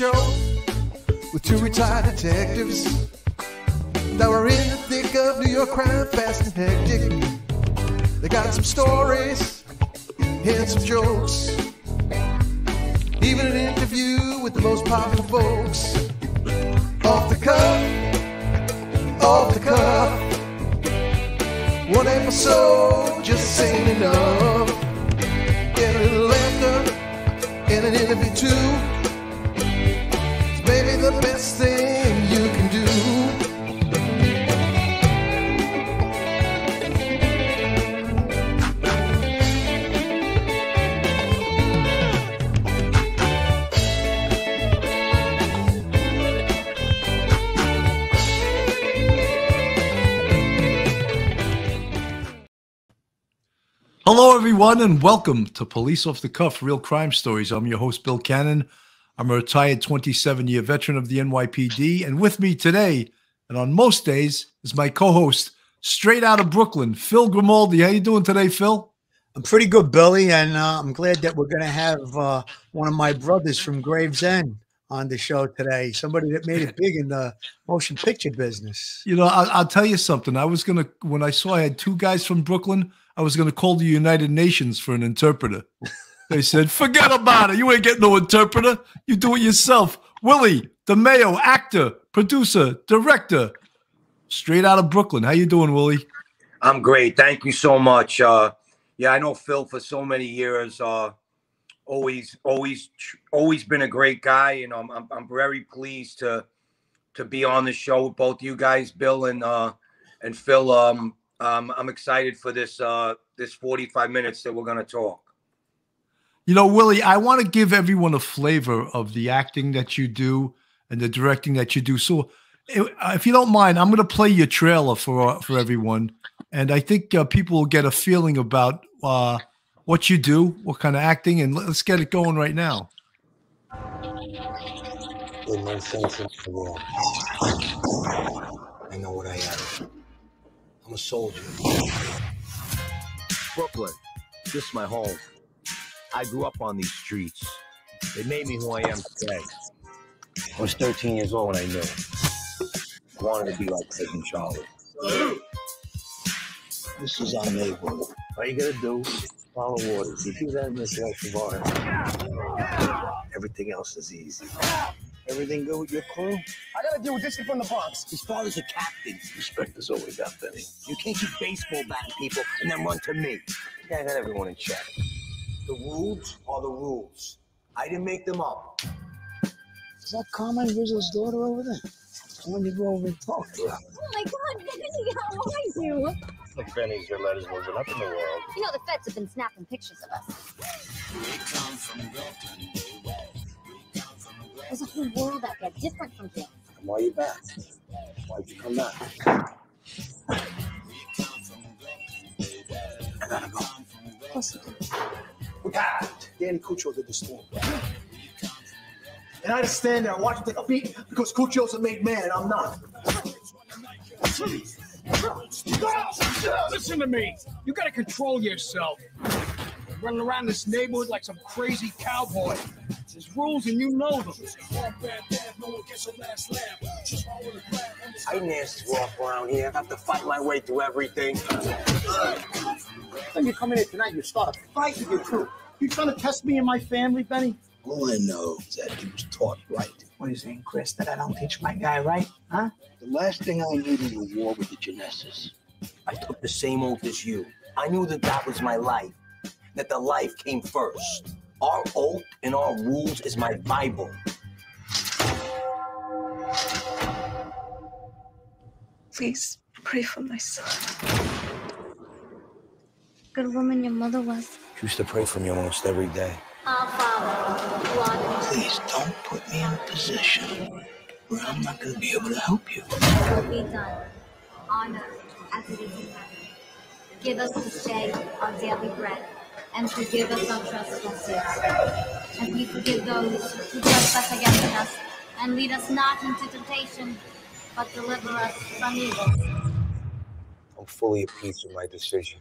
show with two retired detectives that were in the thick of New York crime, fast and hectic. They got some stories and some jokes, even an interview with the most powerful folks. Off the cuff, off the cuff. One episode just ain't enough. Get a little laughter and an interview too. Best thing you can do. Hello, everyone, and welcome to Police Off the Cuff Real Crime Stories. I'm your host, Bill Cannon. I'm a retired 27 year veteran of the NYPD, and with me today, and on most days, is my co host, straight out of Brooklyn, Phil Grimaldi. How you doing today, Phil? I'm pretty good, Billy, and uh, I'm glad that we're going to have uh, one of my brothers from Gravesend on the show today. Somebody that made it big in the motion picture business. You know, I'll, I'll tell you something. I was gonna when I saw I had two guys from Brooklyn, I was gonna call the United Nations for an interpreter. They said, "Forget about it. You ain't getting no interpreter. You do it yourself." Willie DeMeo, actor, producer, director, straight out of Brooklyn. How you doing, Willie? I'm great. Thank you so much. Uh, yeah, I know Phil for so many years. Uh, always, always, always been a great guy, and I'm, I'm, I'm very pleased to to be on the show with both you guys, Bill and uh, and Phil. Um, um, I'm excited for this uh, this 45 minutes that we're gonna talk. You know, Willie, I want to give everyone a flavor of the acting that you do and the directing that you do. So, if if you don't mind, I'm going to play your trailer for uh, for everyone, and I think uh, people will get a feeling about uh, what you do, what kind of acting, and let's get it going right now. with no sense in the world. I know what I am. I'm a soldier. Brooklyn. This is my home. I grew up on these streets. They made me who I am today. I was 13 years old when I knew. I wanted to be like Clayton Charlie. This is our neighborhood. All you gotta do is follow orders. You do that in this ours. Everything else is easy. Everything good with your crew? I gotta deal with this from the Bronx. His father's a captain. Respect is always got, Benny. You can't keep baseball batting people and then run to me. Yeah, I got everyone in check. The rules are the rules. I didn't make them up. Is that Carmen Rizzo's daughter over there? I want you to go over and talk to her. Oh my god, Benny, how are you? Look, Benny's your letters moving up in the world. You know the feds have been snapping pictures of us. There's a whole world out there different from here. And why you back? Why'd you come back? I gotta go. Of course you do. We got. Danny Cuccio did the storm. And I just stand there and watch him take a beat because Cuccio's a made man I'm not. Listen to me. You gotta control yourself. Running around this neighborhood like some crazy cowboy. There's rules and you know them. I didn't ask to walk around here. I have to fight my way through everything. Then you come in here tonight, you start a fight with your crew. You trying to test me and my family, Benny? All I know is that he was taught right. What are you saying, Chris? That I don't teach my guy right? Huh? The last thing I need needed was war with the Genesis. I took the same oath as you. I knew that that was my life, that the life came first. Our oath and our rules is my Bible. Please pray for my son. Good woman your mother was. I used to pray for me almost every day. Our Father, who art in Please don't put me in a position where I'm not going to be able to help you. heaven, be done on earth as it is in heaven. Give us this day our daily bread, and forgive us our trespasses, and we forgive those who trespass against us, and lead us not into temptation, but deliver us from evil. I'm fully at peace with my decision.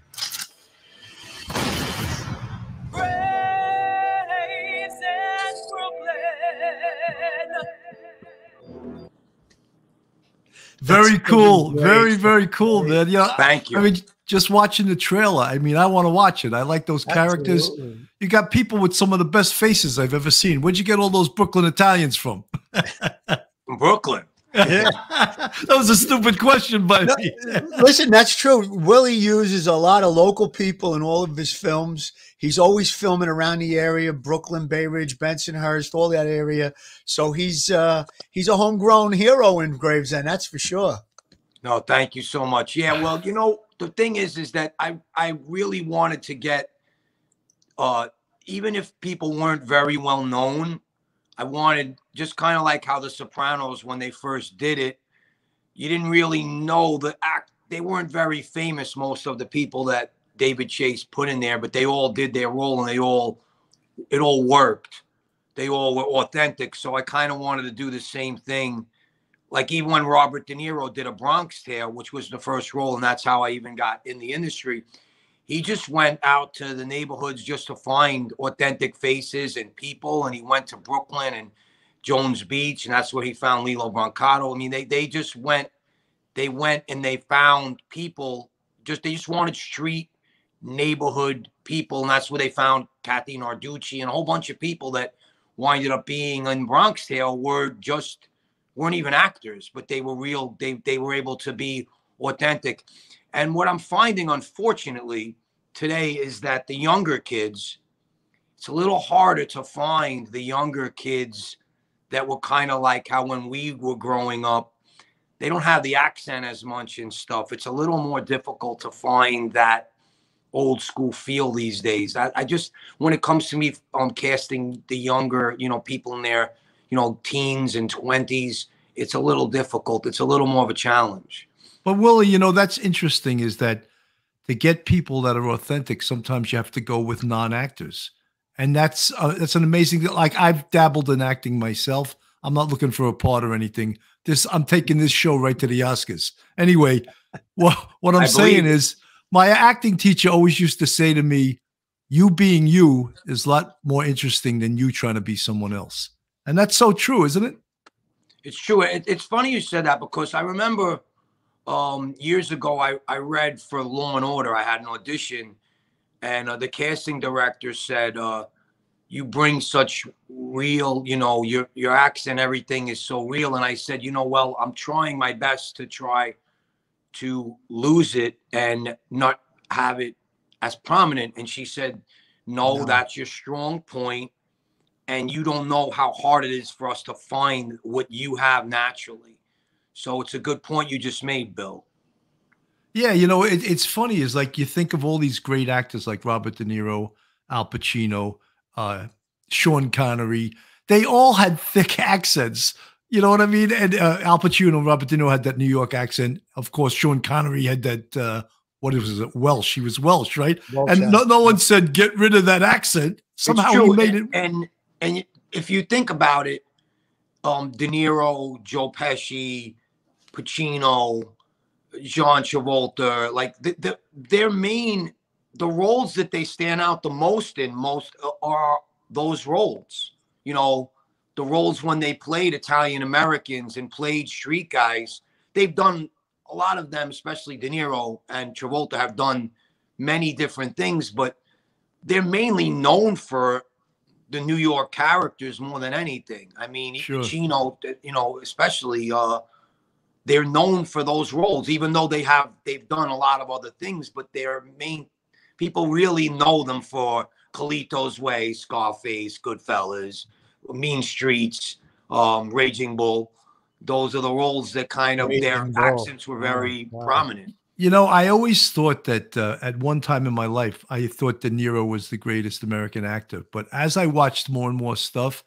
Very cool. Very, very cool, man. Yeah. Thank you. I mean, just watching the trailer, I mean, I want to watch it. I like those characters. Absolutely. You got people with some of the best faces I've ever seen. Where'd you get all those Brooklyn Italians from? From Brooklyn. Yeah. that was a stupid question, but No, Listen, that's true. Willie uses a lot of local people in all of his films. He's always filming around the area, Brooklyn, Bay Ridge, Bensonhurst, all that area. So he's uh he's a homegrown hero in Gravesend, that's for sure. No, thank you so much. Yeah, well, you know, the thing is, is that I I really wanted to get, uh, even if people weren't very well known, I wanted just kind of like how The Sopranos when they first did it, you didn't really know the act. They weren't very famous, most of the people that David Chase put in there, but they all did their role and they all, it all worked. They all were authentic. So I kind of wanted to do the same thing like even when Robert De Niro did a Bronx Tale, which was the first role, and that's how I even got in the industry. He just went out to the neighborhoods just to find authentic faces and people, and he went to Brooklyn and Jones Beach, and that's where he found Lillo Brancato. I mean, they they just went, they went and they found people. Just they just wanted street neighborhood people, and that's where they found Kathy Narducci and a whole bunch of people that winded up being in Bronx Tale were just weren't even actors, but they were real. They they were able to be authentic. And what I'm finding, unfortunately, today is that the younger kids, it's a little harder to find the younger kids that were kind of like how when we were growing up, they don't have the accent as much and stuff. It's a little more difficult to find that old school feel these days. I, I just when it comes to me um casting the younger, you know, people in their, you know, teens and twenties, it's a little difficult. It's a little more of a challenge. But Willie, you know that's interesting. Is that to get people that are authentic? Sometimes you have to go with non-actors, and that's uh, that's an amazing. Like I've dabbled in acting myself. I'm not looking for a part or anything. This I'm taking this show right to the Oscars. Anyway, what what I'm saying is, my acting teacher always used to say to me, "You being you is a lot more interesting than you trying to be someone else," and that's so true, isn't it? It's true. It, it's funny you said that because I remember um, years ago I, I read for Law and Order. I had an audition, and uh, the casting director said, uh, "You bring such real, you know, your your accent, everything is so real." And I said, "You know, well, I'm trying my best to try to lose it and not have it as prominent." And she said, "No, No. that's your strong point." And you don't know how hard it is for us to find what you have naturally. So it's a good point you just made, Bill. Yeah, you know, it, it's funny is like you think of all these great actors like Robert De Niro, Al Pacino, uh, Sean Connery. They all had thick accents. You know what I mean? And uh, Al Pacino Robert De Niro had that New York accent. Of course, Sean Connery had that. Uh, what was it? Welsh. He was Welsh, right? Welsh and no, no one said get rid of that accent. Somehow he true, made and, it. And and if you think about it, um, De Niro, Joe Pesci, Pacino, John Travolta, like the, the their main the roles that they stand out the most in most are those roles. You know, the roles when they played Italian Americans and played street guys. They've done a lot of them, especially De Niro and Travolta, have done many different things, but they're mainly known for the New York characters more than anything. I mean, Sure. Pacino, you know, especially, uh, they're known for those roles, even though they have they've done a lot of other things, but their main people really know them for Carlito's Way, Scarface, Goodfellas, Mean Streets, um, Raging Bull. Those are the roles that kind of their Bull. accents were very wow. prominent. You know, I always thought that uh, at one time in my life, I thought De Niro was the greatest American actor. But as I watched more and more stuff,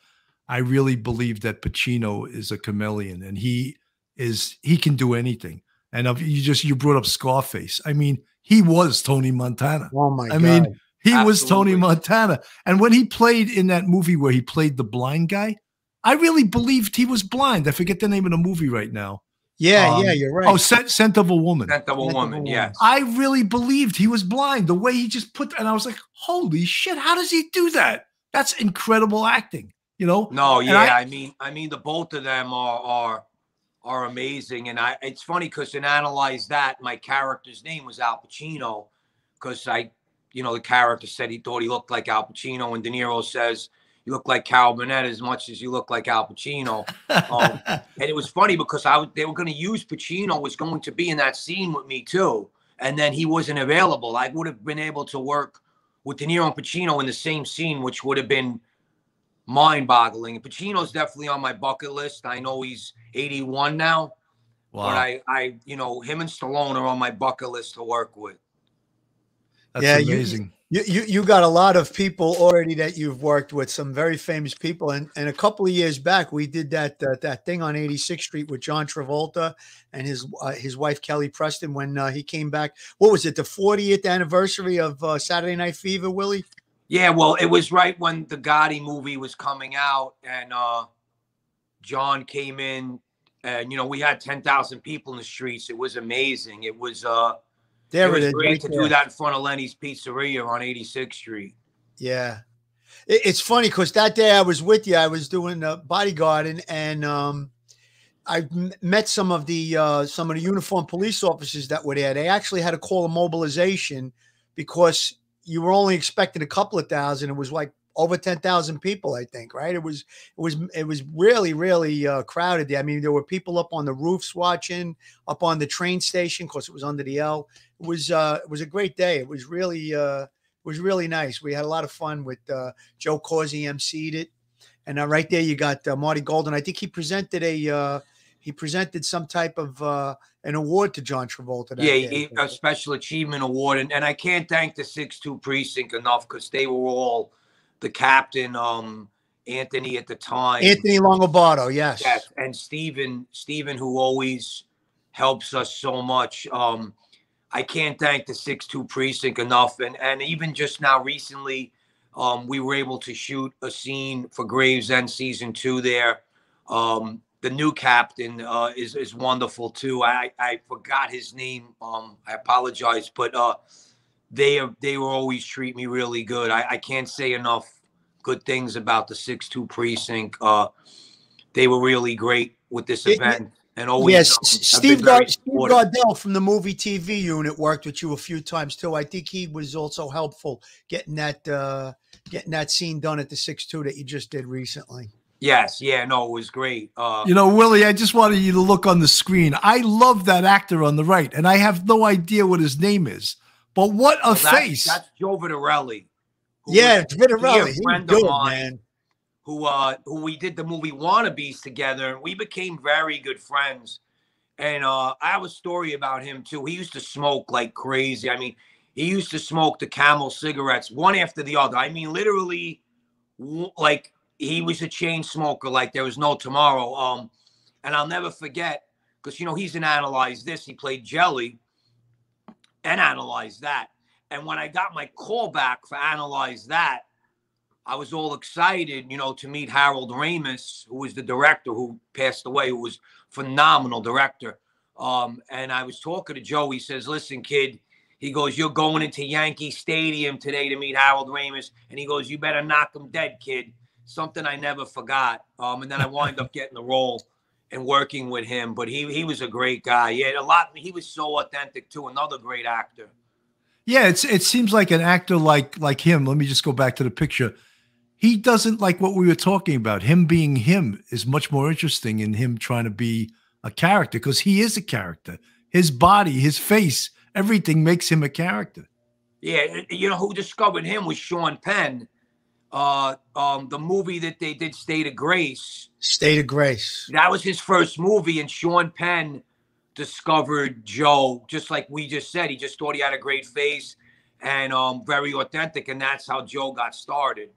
I really believe that Pacino is a chameleon, and he is he can do anything. And if you just you brought up Scarface. I mean, he was Tony Montana. Oh my I god. mean, he was Tony Montana. And when he played in that movie where he played the blind guy, I really believed he was blind. I forget the name of the movie right now. Yeah, um, yeah, you're right. Oh, Scent, Scent of a Woman. Scent of a Scent of a woman, Woman. yes. I really believed he was blind. The way he just put, and I was like, "Holy shit! How does he do that? That's incredible acting." You know? No, yeah, I- I, mean, I mean, the both of them are are are amazing. And I, it's funny because in Analyze That, my character's name was Al Pacino because I, you know, the character said he thought he looked like Al Pacino, and De Niro says you look like Carol Burnett as much as you look like Al Pacino. um, and it was funny because I they were going to use Pacino was going to be in that scene with me too, and then he wasn't available. I would have been able to work with De Niro and Pacino in the same scene, which would have been mind-boggling. Pacino's definitely on my bucket list. I know he's 81 now, Wow. but I, I, you know, him and Stallone are on my bucket list to work with. That's Yeah, amazing. You, you you you got a lot of people already that you've worked with, some very famous people, and and a couple of years back we did that uh, that thing on 86th Street with John Travolta and his uh, his wife Kelly Preston when uh, he came back. What was it? The 40th anniversary of uh, Saturday Night Fever, Willie. Yeah, well, it was right when the Gotti movie was coming out, and uh, John came in, and you know we had ten thousand people in the streets. It was amazing. It was uh, There it it was is. great right to there. do that in front of Lenny's Pizzeria on 86th Street. Yeah. It- It's funny because that day I was with you. I was doing uh, bodyguarding, and um, I met some of the uh, some of the uniformed police officers that were there. They actually had to call a mobilization because you were only expecting a couple of thousand. It was like over ten thousand people, I think. Right? It was it was it was really really uh, crowded there. I mean, there were people up on the roofs watching, up on the train station because it was under the L. It was uh, it was a great day. It was really. Uh, it was really nice. We had a lot of fun with uh, Joe Causi emceed it, and uh, right there you got uh, Marty Golden. I think he presented a uh, he presented some type of uh, an award to John Travolta. Yeah, he- a special achievement award, and, and I can't thank the six two precinct enough because they were all the captain, um, Anthony at the time, Anthony Longobardo. Yes. Yes, and Stephen, Stephen, who always helps us so much. Um, I can't thank the six two precinct enough, and and even just now recently, um, we were able to shoot a scene for Graves Gravesend season two there. Um, the new captain uh, is is wonderful too. I I forgot his name. Um, I apologize, but uh, they are they will always treat me really good. I, I can't say enough good things about the six two precinct. Uh, they were really great with this event and always. yes, um, have Steve, Gar- Steve. Gardell from the movie TV unit worked with you a few times too. I think he was also helpful getting that uh, getting that scene done at the six two that you just did recently. Yes, yeah, no, it was great. Uh, You know, Willie, I just wanted you to look on the screen. I love that actor on the right, and I have no idea what his name is. But what a well, that's, face! That's Joe Viterelli. Yeah, was it's a Viterelli. dear He's friend of good, mine man. Who uh who we did the movie Wannabes together, and we became very good friends. And uh I have a story about him too. He used to smoke like crazy. I mean, he used to smoke the camel cigarettes one after the other. I mean, literally like he was a chain smoker like there was no tomorrow. Um, and I'll never forget because you know he's an analyze this. He played Jelly and analyze that. And when I got my call back for analyze that, I was all excited, you know, to meet Harold Ramis, who was the director who passed away, who was phenomenal director. Um, and I was talking to Joe. He says, "Listen, kid." He goes, "You're going into Yankee Stadium today to meet Harold Ramis," and he goes, "You better knock him dead, kid." Something I never forgot. Um, and then I wind up getting the role and working with him. But he he was a great guy. He had a lot. He was so authentic too. Another great actor. Yeah, it's it seems like an actor like like him. Let me just go back to the picture. He doesn't like what we were talking about. Him being him is much more interesting in him trying to be a character because he is a character. His body, his face, everything makes him a character. Yeah, you know who discovered him was Sean Penn. Uh, um, the movie that they did, State of Grace. State of Grace. That was his first movie, and Sean Penn discovered Joe, just like we just said. He just thought he had a great face and um, very authentic, and that's how Joe got started.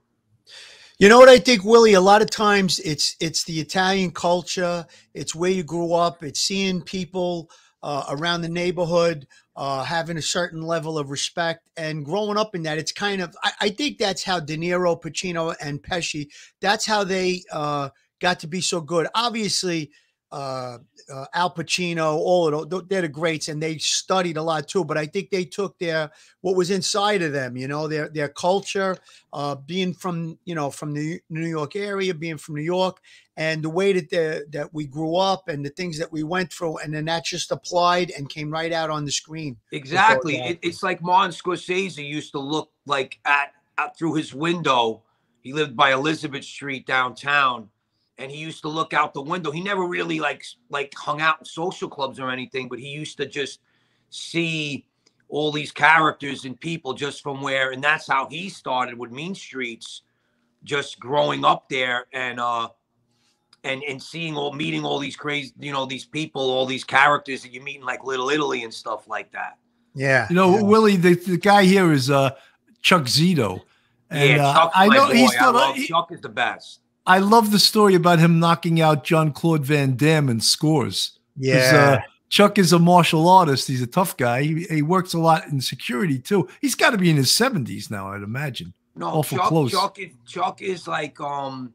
You know what I think, Willie? A lot of times it's it's the Italian culture. It's where you grew up. It's seeing people uh, around the neighborhood uh, having a certain level of respect and growing up in that. It's kind of I, I think that's how De Niro, Pacino, and Pesci. That's how they uh, got to be so good. Obviously, uh, uh, Al Pacino, all of those, they're the greats, and they studied a lot too. But I think they took their what was inside of them, you know, their their culture, uh, being from you know from the New York area, being from New York, and the way that the, that we grew up and the things that we went through, and then that just applied and came right out on the screen. Exactly. It, it's like Martin Scorsese used to look like at, at through his window. He lived by Elizabeth Street downtown and he used to look out the window. He never really like like hung out in social clubs or anything, but he used to just see all these characters and people just from where, and that's how he started with Mean Streets, just growing up there and uh and and seeing all meeting all these crazy, you know, these people, all these characters that you meet in like Little Italy and stuff like that. Yeah, you know, yeah. Willie, the, the guy here is uh Chuck Zito. And, yeah, uh, I know boy. he's still, I he, Chuck is the best. I love the story about him knocking out John Claude Van Damme in scores. Yeah. Uh, Chuck is a martial artist. He's a tough guy. He, he works a lot in security too. He's got to be in his 70s now, I'd imagine. No, Awful Chuck, close. Chuck is, Chuck is like um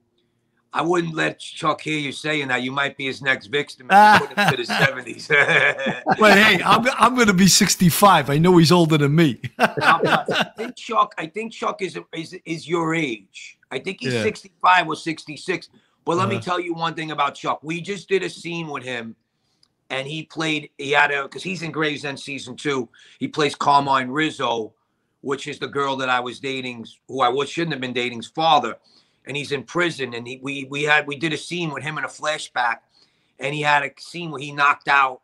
I wouldn't let Chuck hear you saying that. You might be his next victim if put him to the seventies. but hey, I'm I'm going to be 65. I know he's older than me. I think Chuck. I think Chuck is is is your age. I think he's yeah. 65 or 66. But let uh-huh. me tell you one thing about Chuck. We just did a scene with him, and he played. He had a because he's in Gravesend season two. He plays Carmine Rizzo, which is the girl that I was dating, who I was shouldn't have been dating's father and he's in prison. And he, we we had we did a scene with him in a flashback, and he had a scene where he knocked out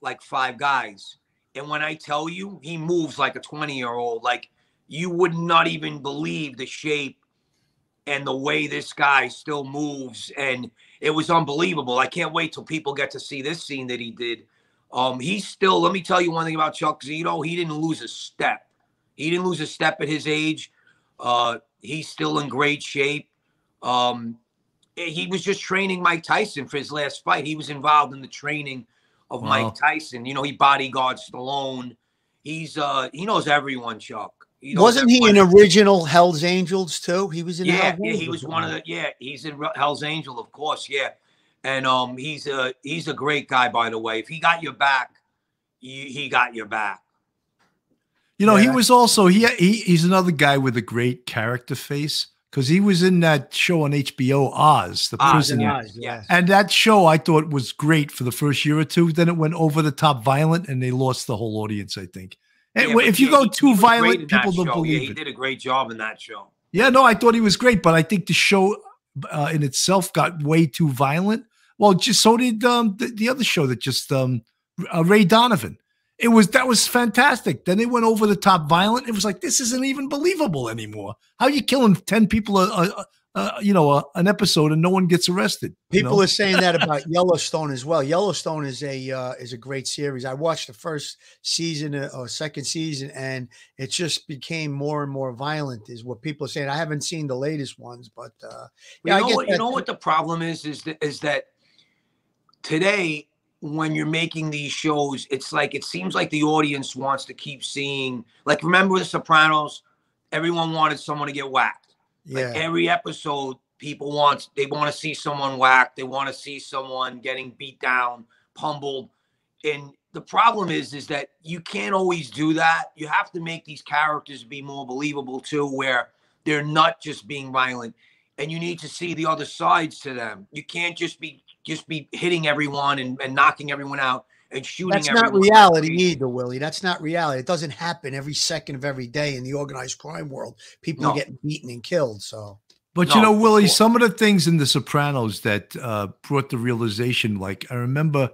like five guys. And when I tell you, he moves like a twenty year old. Like you would not even believe the shape and the way this guy still moves. And it was unbelievable. I can't wait till people get to see this scene that he did. Um, he's still. Let me tell you one thing about Chuck Zito. He didn't lose a step. He didn't lose a step at his age. Uh, he's still in great shape. Um, he was just training Mike Tyson for his last fight. He was involved in the training of wow. Mike Tyson. You know, he bodyguards Stallone. He's uh he knows everyone, Chuck. He knows Wasn't he in original Hell's Angels too? He was in yeah, yeah. He was one of the yeah. He's in Hell's Angel, of course, yeah. And um, he's a he's a great guy, by the way. If he got your back, he, he got your back. You know, yeah. he was also he, he he's another guy with a great character face because he was in that show on HBO, Oz, the Oz prison. Oz, yeah. And that show I thought was great for the first year or two. Then it went over the top violent, and they lost the whole audience. I think. Yeah, if you go too violent, people don't believe yeah, he it. did a great job in that show. Yeah, no, I thought he was great, but I think the show uh, in itself got way too violent. Well, just so did um, the, the other show that just um, uh, Ray Donovan. It was that was fantastic. Then they went over the top violent. It was like this isn't even believable anymore. How are you killing ten people a, a, a you know a, an episode and no one gets arrested? People know? are saying that about Yellowstone as well. Yellowstone is a uh, is a great series. I watched the first season uh, or second season, and it just became more and more violent. Is what people are saying. I haven't seen the latest ones, but uh, yeah, you know, what, you know what the problem is is that, is that today when you're making these shows, it's like it seems like the audience wants to keep seeing. Like, remember The Sopranos? Everyone wanted someone to get whacked. Yeah. Like every episode, people want they want to see someone whacked. They want to see someone getting beat down, pummeled. And the problem is, is that you can't always do that. You have to make these characters be more believable too, where they're not just being violent. And you need to see the other sides to them. You can't just be just be hitting everyone and, and knocking everyone out and shooting. That's not reality either, Willie. That's not reality. It doesn't happen every second of every day in the organized crime world. People no. get beaten and killed. So, but no, you know, Willie, some of the things in The Sopranos that uh, brought the realization, like I remember,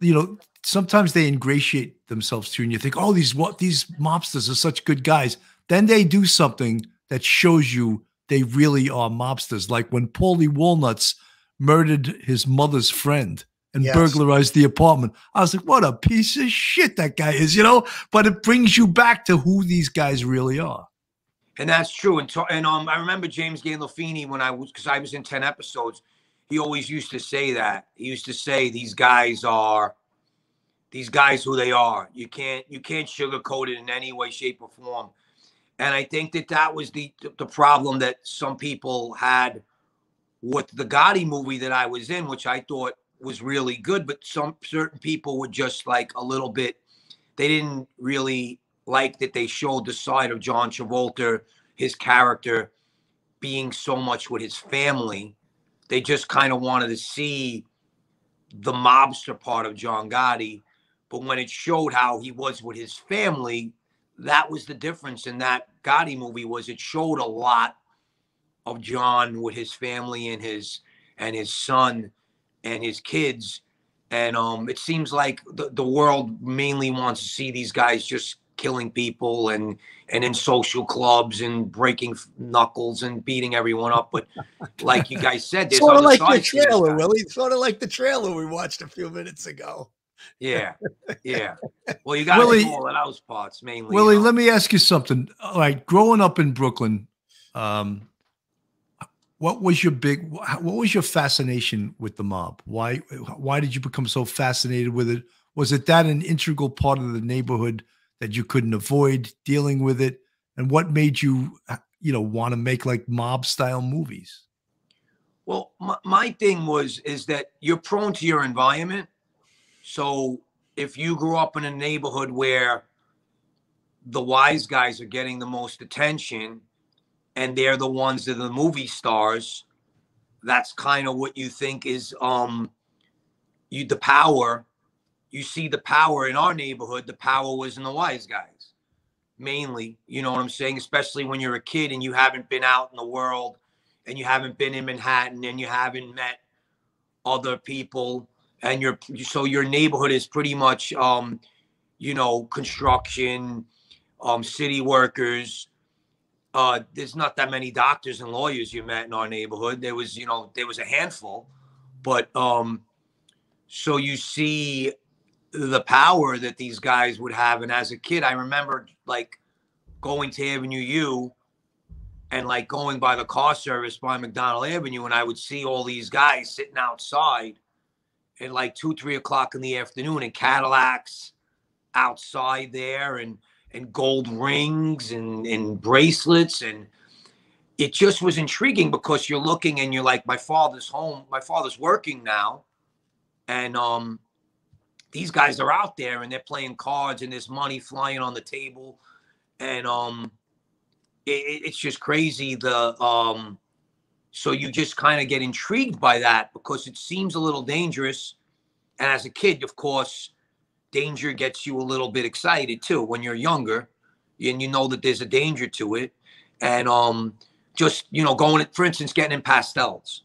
you know, sometimes they ingratiate themselves to you, and you think, oh, these what these mobsters are such good guys. Then they do something that shows you they really are mobsters. Like when Paulie Walnuts murdered his mother's friend and yes. burglarized the apartment. I was like, what a piece of shit that guy is, you know? But it brings you back to who these guys really are. And that's true. And, to, and um, I remember James Gandolfini when I was, because I was in 10 episodes, he always used to say that. He used to say, these guys are, these guys who they are. You can't, you can't sugarcoat it in any way, shape, or form. And I think that that was the, the problem that some people had with the Gotti movie that I was in, which I thought was really good, but some certain people were just like a little bit. They didn't really like that they showed the side of John Travolta, his character, being so much with his family. They just kind of wanted to see the mobster part of John Gotti. But when it showed how he was with his family, that was the difference in that Gotti movie was it showed a lot of John with his family and his and his son and his kids. And um, it seems like the, the world mainly wants to see these guys just killing people and and in social clubs and breaking knuckles and beating everyone up. But like you guys said, there's sort of like the sides to this trailer. Willie. Sort of like the trailer we watched a few minutes ago. Yeah, yeah. Well, you got to Willie- do all of those parts mainly. Willie, you know? let me ask you something. All right, growing up in Brooklyn, um, what was your big? What was your fascination with the mob? Why? Why did you become so fascinated with it? Was it that an integral part of the neighborhood that you couldn't avoid dealing with it? And what made you, you know, want to make like mob style movies? Well, my, my thing was is that you're prone to your environment. So if you grew up in a neighborhood where the wise guys are getting the most attention and they're the ones that are the movie stars, that's kind of what you think is um you the power. You see the power in our neighborhood, the power was in the wise guys. Mainly, you know what I'm saying? Especially when you're a kid and you haven't been out in the world and you haven't been in Manhattan and you haven't met other people and your so your neighborhood is pretty much um you know construction um city workers uh there's not that many doctors and lawyers you met in our neighborhood. There was you know there was a handful. But um so you see the power that these guys would have. And as a kid i remember like going to avenue u and like going by the car service by McDonald Avenue, and I would see all these guys sitting outside at like two, three o'clock in the afternoon in Cadillacs outside there. And and gold rings and, and bracelets and it just was intriguing because you're looking and you're like, my father's home, my father's working now. And um these guys are out there and they're playing cards and there's money flying on the table. And um it, it- it's just crazy the um so you just kind of get intrigued by that because it seems a little dangerous and as a kid of course danger gets you a little bit excited too when you're younger and you know that there's a danger to it. And um just you know going for instance getting in pastels.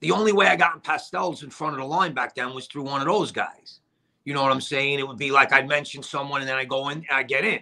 The only way i got in pastels in front of the line back then was through one of those guys. You know what i'm saying? It would be like i'd mention someone and then i go in and i get in.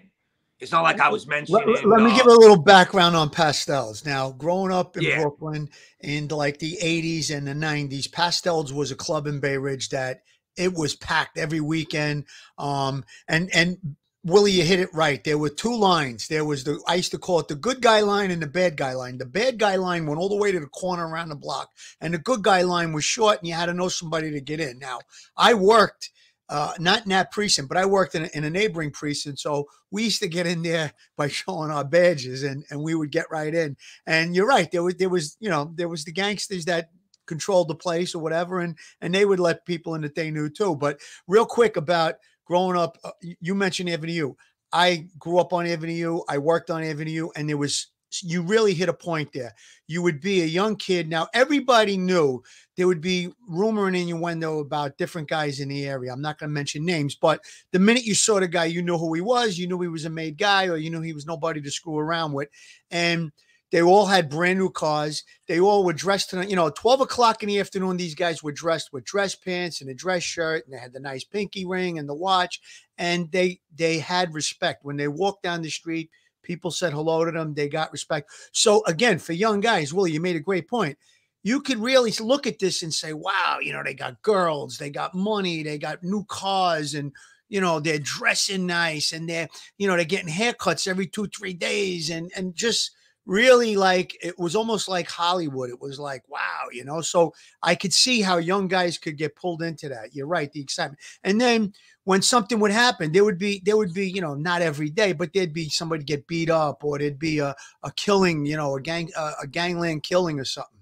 It's not like i was mentioning Let, let me uh, give a little background on pastels. Now, growing up in Yeah. Brooklyn in like the 80s and the 90s, pastels was a club in Bay Ridge that it was packed every weekend. Um, and and Willie, you hit it right. There were two lines. There was the I used to call it the good guy line and the bad guy line. The bad guy line went all the way to the corner around the block, and the good guy line was short, and you had to know somebody to get in. Now, I worked uh, not in that precinct, but I worked in a, in a neighboring precinct. So we used to get in there by showing our badges and, and we would get right in. And you're right. There was, there was, you know, there was the gangsters that controlled the place or whatever. And, and they would let people in that they knew too. But real quick about growing up, uh, you- mentioned Avenue. I grew up on Avenue. I worked on Avenue and there was, you really hit a point there. You would be a young kid. Now, everybody knew there would be rumor and innuendo about different guys in the area. I'm not going to mention names, but the minute you saw the guy, you knew who he was. You knew he was a made guy, or you knew he was nobody to screw around with. And they all had brand new cars. They all were dressed in, you know, 12 o'clock in the afternoon. These guys were dressed with dress pants and a dress shirt, and they had the nice pinky ring and the watch. And they they had respect when they walked down the street. People said hello to them. They got respect. So again, for young guys, Willie, you made a great point you could really look at this and say, wow, you know, they got girls, they got money, they got new cars, and you know, they're dressing nice and they're, you know, they're getting haircuts every two, three days, and and just really like it was almost like Hollywood. It was like, wow, you know. So I could see how young guys could get pulled into that. You're right, the excitement. And then when something would happen, there would be there would be, you know, not every day, but there'd be somebody get beat up or there'd be a, a killing, you know, a gang a, a gangland killing or something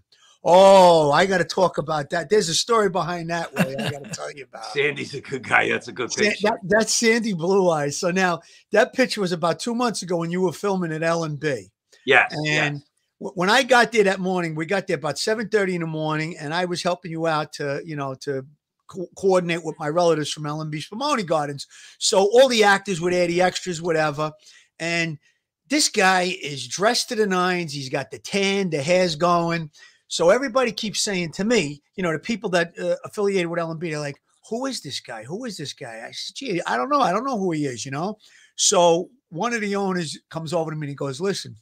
Oh, I got to talk about that. There's a story behind that, Willie. I got to tell you about. Sandy's a good guy. That's a good picture. that, that's Sandy Blue Eyes. So now that picture was about two months ago when you were filming at L and B. Yes. And yes. when I got there that morning, we got there about seven thirty in the morning, and I was helping you out to, you know, to co- coordinate with my relatives from LMB Spumoni Gardens. So all the actors were there, the extras, whatever. And this guy is dressed to the nines. He's got the tan, the hair's going. So everybody keeps saying to me, you know, the people that uh, affiliated with LMB, they're like, "Who is this guy? Who is this guy?" I said, "Gee, I don't know. I don't know who he is." You know. So one of the owners comes over to me and he goes, "Listen."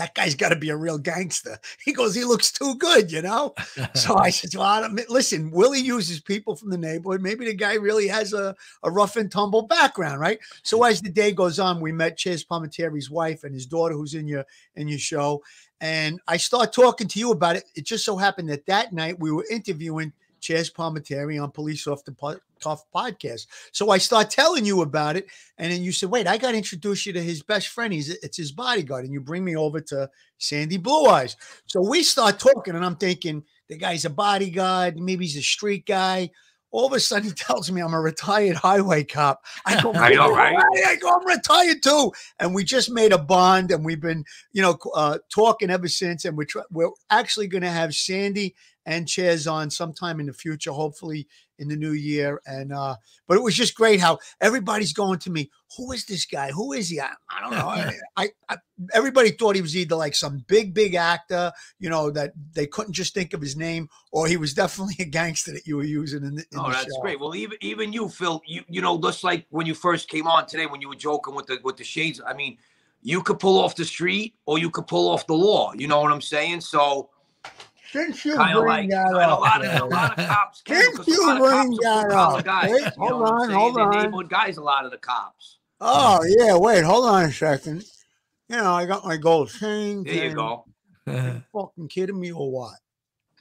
That guy's got to be a real gangster. He goes, he looks too good, you know. So I said, well, I listen, Willie uses people from the neighborhood. Maybe the guy really has a, a rough and tumble background, right? So as the day goes on, we met Chaz Palminteri's wife and his daughter, who's in your in your show, and I start talking to you about it. It just so happened that that night we were interviewing Chaz Palminteri on Police Off the Po- Tough podcast. So I start telling you about it, and then you said, "Wait, I got to introduce you to his best friend. He's it's his bodyguard." And you bring me over to Sandy Blue Eyes. So we start talking, and I'm thinking the guy's a bodyguard, maybe he's a street guy. All of a sudden, he tells me I'm a retired highway cop. I go, I know, right? I go, I'm retired too. And we just made a bond, and we've been, you know, uh, talking ever since. And we're we're actually going to have Sandy and Chaz on sometime in the future, hopefully in the new year. And uh, but it was just great how everybody's going to me. Who is this guy? Who is he? I, I don't know. I, I, I everybody thought he was either like some big, big actor, you know, that they couldn't just think of his name, or he was definitely a gangster that you were using in the, in Oh, that's show. great. Well, even even you, Phil, you you know, just like when you first came on today, when you were joking with the with the shades. I mean, you could pull off the street or you could pull off the law. You know what I'm saying? So Since you kind of bring like that and a up, lot of a lot of cops. can, Since you bring that up, guys, wait, you know hold on, hold They're on. neighborhood guys. A lot of the cops. Oh yeah, wait, hold on a second. You know, I got my gold chain. There you thing. go. Fucking kidding me or what?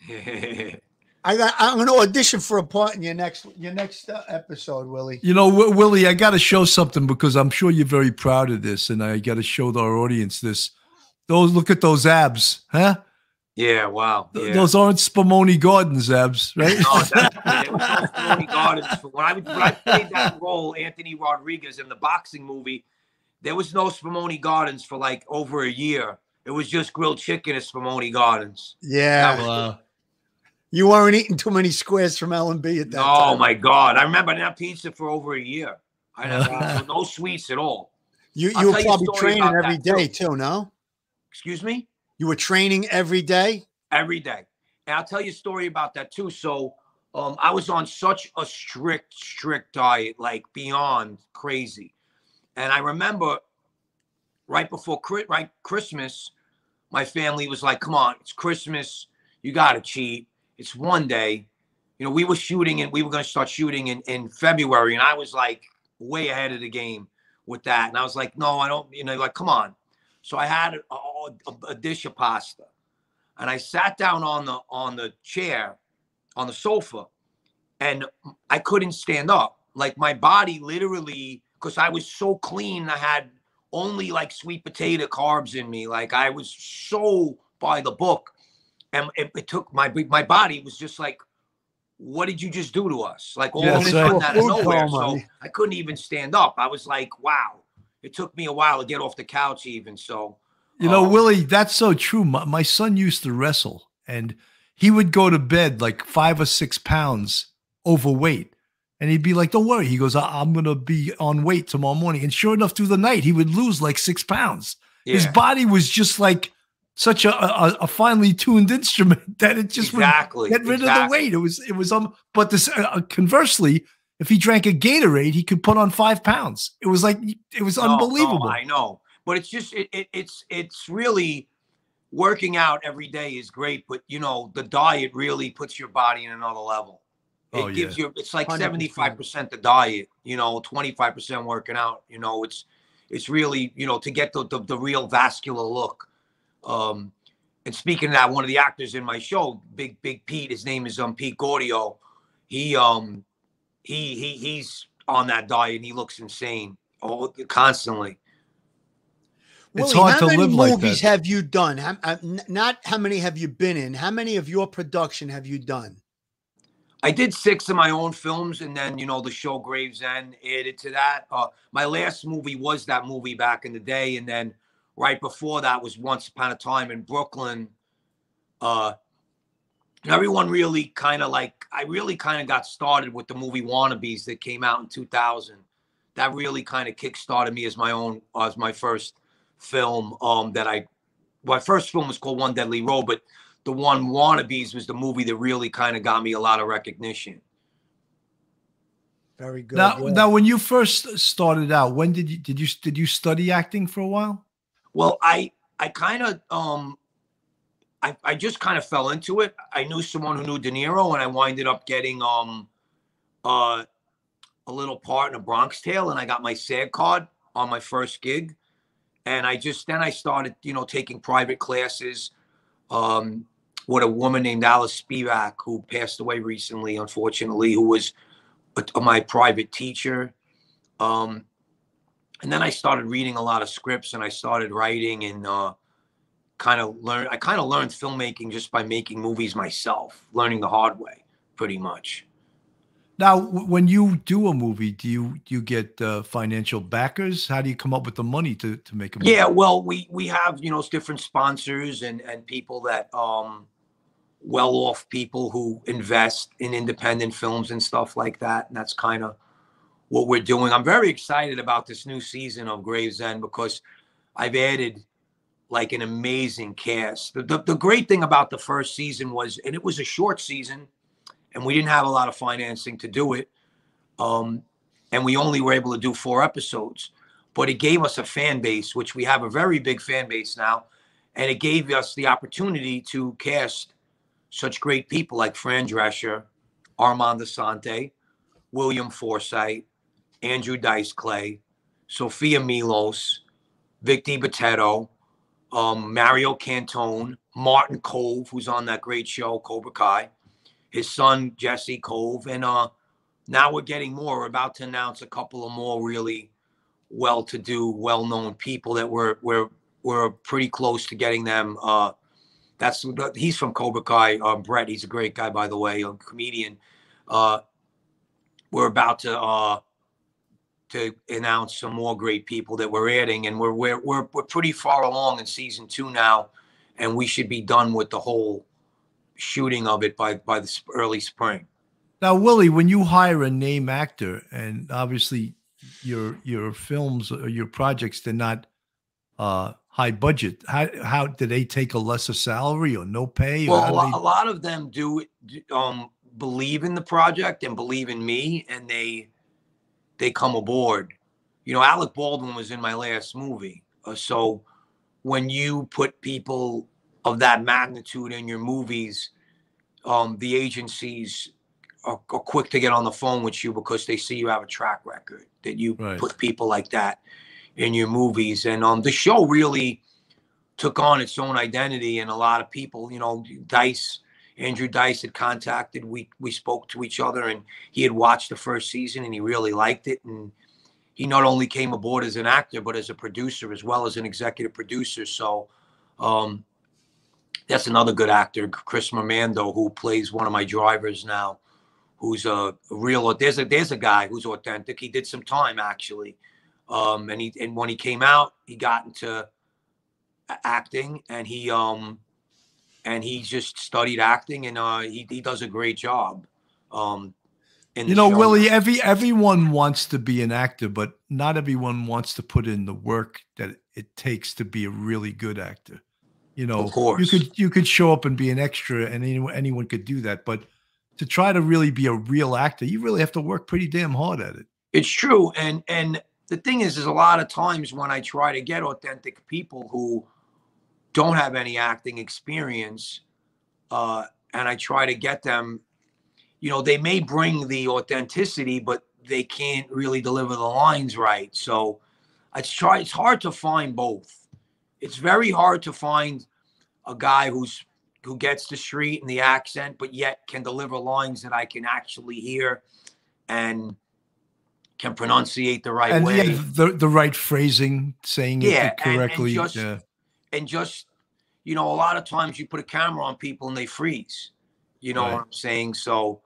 I got. I'm going to audition for a part in your next your next uh, episode, Willie. You know, w- Willie, I got to show something because I'm sure you're very proud of this, and I got to show our audience this. Those look at those abs, huh? Yeah. Wow. Th- Yeah. Those aren't Spumoni Gardens abs, right? No, definitely. There was no Gardens. When I, when I played that role, Anthony Rodriguez, in the boxing movie, there was no Spumoni Gardens for like over a year. It was just grilled chicken at Spumoni Gardens. Yeah, That was- you weren't eating too many squares from L and B at that Oh time. my God. I remember that pizza for over a year. I had uh, no sweets at all. You I'll you were tell you a probably training about every that, day too. too. No, Excuse me? You were training every day. every day. And I'll tell you a story about that too. So um, I was on such a strict, strict diet, like beyond crazy. And I remember right before right Christmas, my family was like, "Come on, it's Christmas. You got to cheat. It's one day." You know, we were shooting and we were going to start shooting in, in February, and I was like way ahead of the game with that. And I was like, "No, I don't." You know, like, come on. So I had a, a, a dish of pasta and I sat down on the on the chair on the sofa and I couldn't stand up. Like my body literally because I was so clean, I had only like sweet potato carbs in me. Like I was so by the book. And it, it took my my body was just like, what did you just do to us? Like all Yeah, so- sudden out of nowhere. So I couldn't even stand up. I was like, wow. It took me a while to get off the couch even. So You know, Oh. Willie, that's so true. My, my son used to wrestle, and he would go to bed like five or six pounds overweight. And he'd be like, Don't worry. He goes, I'm going to be on weight tomorrow morning. And sure enough, through the night, he would lose like six pounds. His body was just like such a, a, a finely tuned instrument that it just exactly. would get rid of the weight. It was, it was, um, but this, uh, conversely, if he drank a Gatorade, he could put on five pounds. It was like, it was No, no, unbelievable. I know, but it's just it, it, it's it's really working out every day is great, but you know the diet really puts your body in another level. It Oh, gives you it's like seventy five percent the diet, you know, twenty five percent working out. You know, it's it's really you know to get the the, the real vascular look. Um, and speaking of that, one of the actors in my show, Big Big Pete, his name is um Pete Gordio. He um he he he's on that diet and he looks insane all constantly. It's Willie, hard how to many live like movies that. have you done? How, uh, n- not how many have you been in? How many of your production have you done? I did six of my own films, and then you know the show Gravesend added to that. Uh, my last movie was that movie back in the day, and then right before that was Once Upon a Time in Brooklyn. Uh, everyone really kind of like I really kind of got started with the movie Wannabes that came out in 2000. That really kind of kick-started me as my own as my first film. Um, that I my first film was called One Deadly Road, but the one Wannabes was the movie that really kind of got me a lot of recognition. Very good. Now, yeah. now, when you first started out, when did you did you did you study acting for a while? Well, I I kind of um I I just kind of fell into it. I knew someone who knew De Niro, and I winded up getting um uh a little part in a Bronx Tale, and I got my SAG card on my first gig. And I just then I started, you know, taking private classes um with a woman named Alice Spivak who passed away recently, unfortunately, who was a- my private teacher. Um, and then I started reading a lot of scripts and I started writing and uh, kind of learn. I kind of learned filmmaking just by making movies myself, learning the hard way, pretty much. Now, w- when you do a movie, do you do you get uh, financial backers? How do you come up with the money to to make a movie? Yeah, well, we we have you know different sponsors and and people that um well off people who invest in independent films and stuff like that. And that's kind of what we're doing. I'm very excited about this new season of Gravesend because I've added like an amazing cast. The, the, the great thing about the first season was, and it was a short season, and we didn't have a lot of financing to do it. Um, and we only were able to do four episodes, but it gave us a fan base, which we have a very big fan base now. And it gave us the opportunity to cast such great people like Fran Drescher, Armand Assante, William Forsythe, Andrew Dice Clay, Sofia Milos, Vic DiBattista, um, Mario Cantone, Martin Kove, who's on that great show, Cobra Kai, his son Jesse Kove, and uh, now we're getting more. We're about to announce a couple of more really well-to-do, well-known people that we're we're we're pretty close to getting them. Uh, that's he's from Cobra Kai. Um, Brett, he's a great guy, by the way, a comedian. Uh, we're about to uh, to announce some more great people that we're adding, and we're we're we're we're pretty far along in season two now, and we should be done with the whole shooting of it by by the early spring. Now, Willie, when you hire a name actor, and obviously your your films or your projects, they're not uh, high budget. How how do they take a lesser salary or no pay? Or Well, a, do lo- they- a lot of them do do, um believe in the project and believe in me, and they they come aboard. You know, Alec Baldwin was in my last movie, uh, so when you put people of that magnitude in your movies, um, the agencies are, are quick to get on the phone with you because they see you have a track record that you Right. put people like that in your movies, and um, the show really took on its own identity and a lot of people you know dice andrew dice had contacted we we spoke to each other and he had watched the first season and he really liked it and he not only came aboard as an actor but as a producer as well as an executive producer so um that's another good actor chris Mamando, who plays one of my drivers now who's a real there's a there's a guy who's authentic he did some time actually um and he and when he came out he got into acting and he um and he just studied acting and uh he, he does a great job um in you know, show. Willie, every everyone wants to be an actor, but not everyone wants to put in the work that it takes to be a really good actor. You know, you course. could you could show up and be an extra, and anyone anyone could do that. But to try to really be a real actor, you really have to work pretty damn hard at it. it's true and and the thing is is a lot of times when i try to get authentic people who don't have any acting experience uh and i try to get them you know they may bring the authenticity but they can't really deliver the lines right so it's try it's hard to find both it's very hard to find a guy who's who gets the street and the accent but yet can deliver lines that i can actually hear and can pronunciate the right and way. yeah, the the right phrasing, saying Yeah, it and- and correctly. just- yeah. And just you know a lot of times you put a camera on people and they freeze. You know Right. what i'm saying? So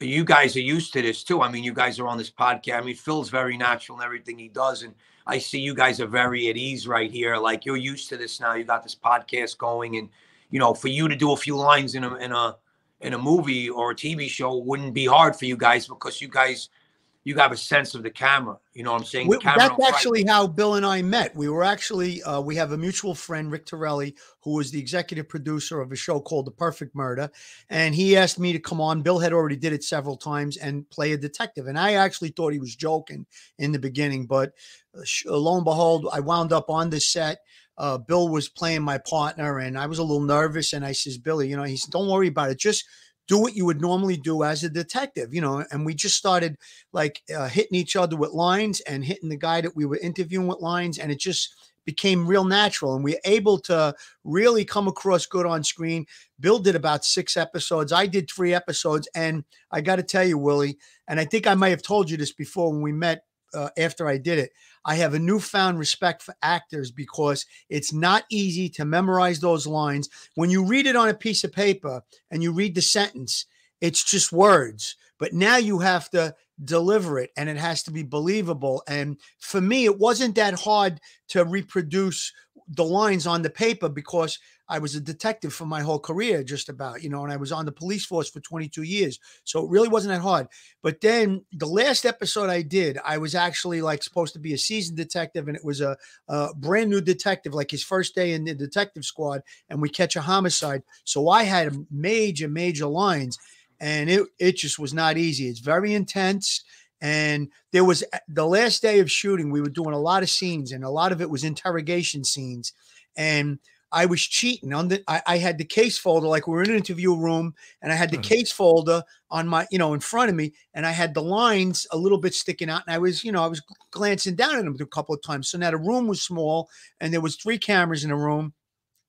you guys are used to this too. I mean you guys are on this podcast. I mean phil's very natural in everything he does and i see you guys are very at ease right here. Like you're used to this now. You got this podcast going and you know for you to do a few lines in a in a in a movie or a tv show wouldn't be hard for you guys because you guys you have a sense of the camera you know what i'm saying We- that's actually how Bill and I met. We were actually uh, we have a mutual friend, Rick Torelli, who was the executive producer of a show called The Perfect Murder, and he asked me to come on. Bill had already did it several times and play a detective, and I actually thought he was joking in the beginning, but uh, lo and behold, I wound up on the set. Uh, Bill was playing my partner, and I was a little nervous. And I says, Billy, you know, he said, "Don't worry about it. Just do what you would normally do as a detective, you know." And we just started like uh, hitting each other with lines and hitting the guy that we were interviewing with lines, and it just became real natural. And we were able to really come across good on screen. Bill did about six episodes. I did three episodes, and I got to tell you, Willie, and I think I might have told you this before when we met uh, after I did it. I have a newfound respect for actors because it's not easy to memorize those lines. When you read it on a piece of paper and you read the sentence, it's just words. But now you have to deliver it and it has to be believable. And for me, it wasn't that hard to reproduce the lines on the paper because I was a detective for my whole career, just about, you know, and I was on the police force for 22 years. So it really wasn't that hard. But then the last episode I did, I was actually like supposed to be a seasoned detective, and it was a, a brand new detective, like his first day in the detective squad, and we catch a homicide. So I had major, major lines, and it it just was not easy. It's very intense. And there was the last day of shooting, we were doing a lot of scenes, and a lot of it was interrogation scenes. And I was cheating on the I, I had the case folder, like we were in an interview room, and I had the Mhm. case folder on my, you know, in front of me, and I had the lines a little bit sticking out, and I was, you know, I was glancing down at them a couple of times. So now the room was small, and there was three cameras in the room.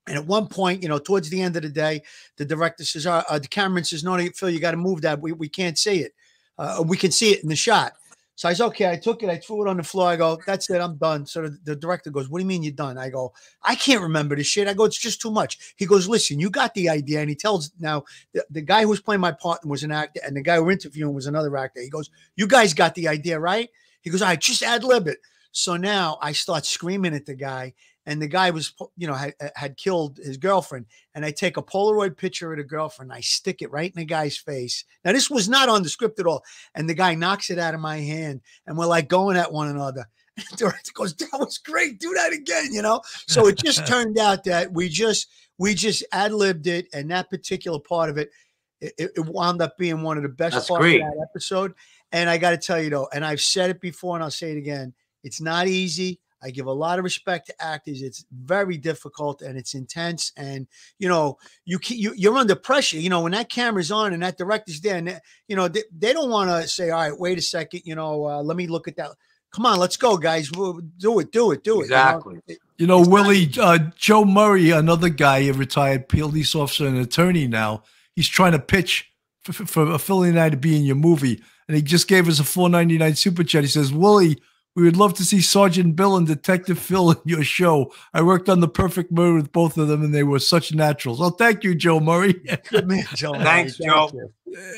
And at one point, you know, towards the end of the day, the director says, uh, uh, the cameraman says, no, Phil, you got to move that. We, we can't see it. Uh, we can see it in the shot. So I said, okay, I took it, I threw it on the floor. I go, that's it, I'm done. So the, the director goes, What do you mean you're done? I go, I can't remember this shit. I go, it's just too much. He goes, Listen, you got the idea. And he tells now the, the guy who was playing my partner was an actor, and the guy we're interviewing was another actor. He goes, You guys got the idea, right? He goes, I just ad lib it. So now I start screaming at the guy, and the guy was, you know, had, had killed his girlfriend. And I take a Polaroid picture of the girlfriend, I stick it right in the guy's face. Now, this was not on the script at all. And the guy knocks it out of my hand, and we're like going at one another. And the director goes, That was great. Do that again, you know? So it just turned out that we just, we just ad libbed it. And that particular part of it, it, it wound up being one of the best That's parts great. of that episode. And I got to tell you though, and I've said it before and I'll say it again, it's not easy. I give a lot of respect to actors. It's very difficult and it's intense. And you know, you you you're under pressure. You know, when that camera's on and that director's there, and they- you know they, they don't want to say, "All right, wait a second. You know, uh, let me look at that." Come on, let's go, guys. We'll do it, do it, do it. you know? Exactly. You know, Willie, uh, Joe Murray, another guy, a retired police officer and attorney now, he's trying to pitch for, for, for Philly and I to be in your movie. And he just gave us a four ninety nine super chat. He says, Willie, we would love to see Sergeant Bill and Detective Phil in your show. I worked on the perfect murder with both of them, and they were such naturals. Oh, thank you, Joe Murray. Good man, Joe. Murray. Thanks, Thank Joe. you.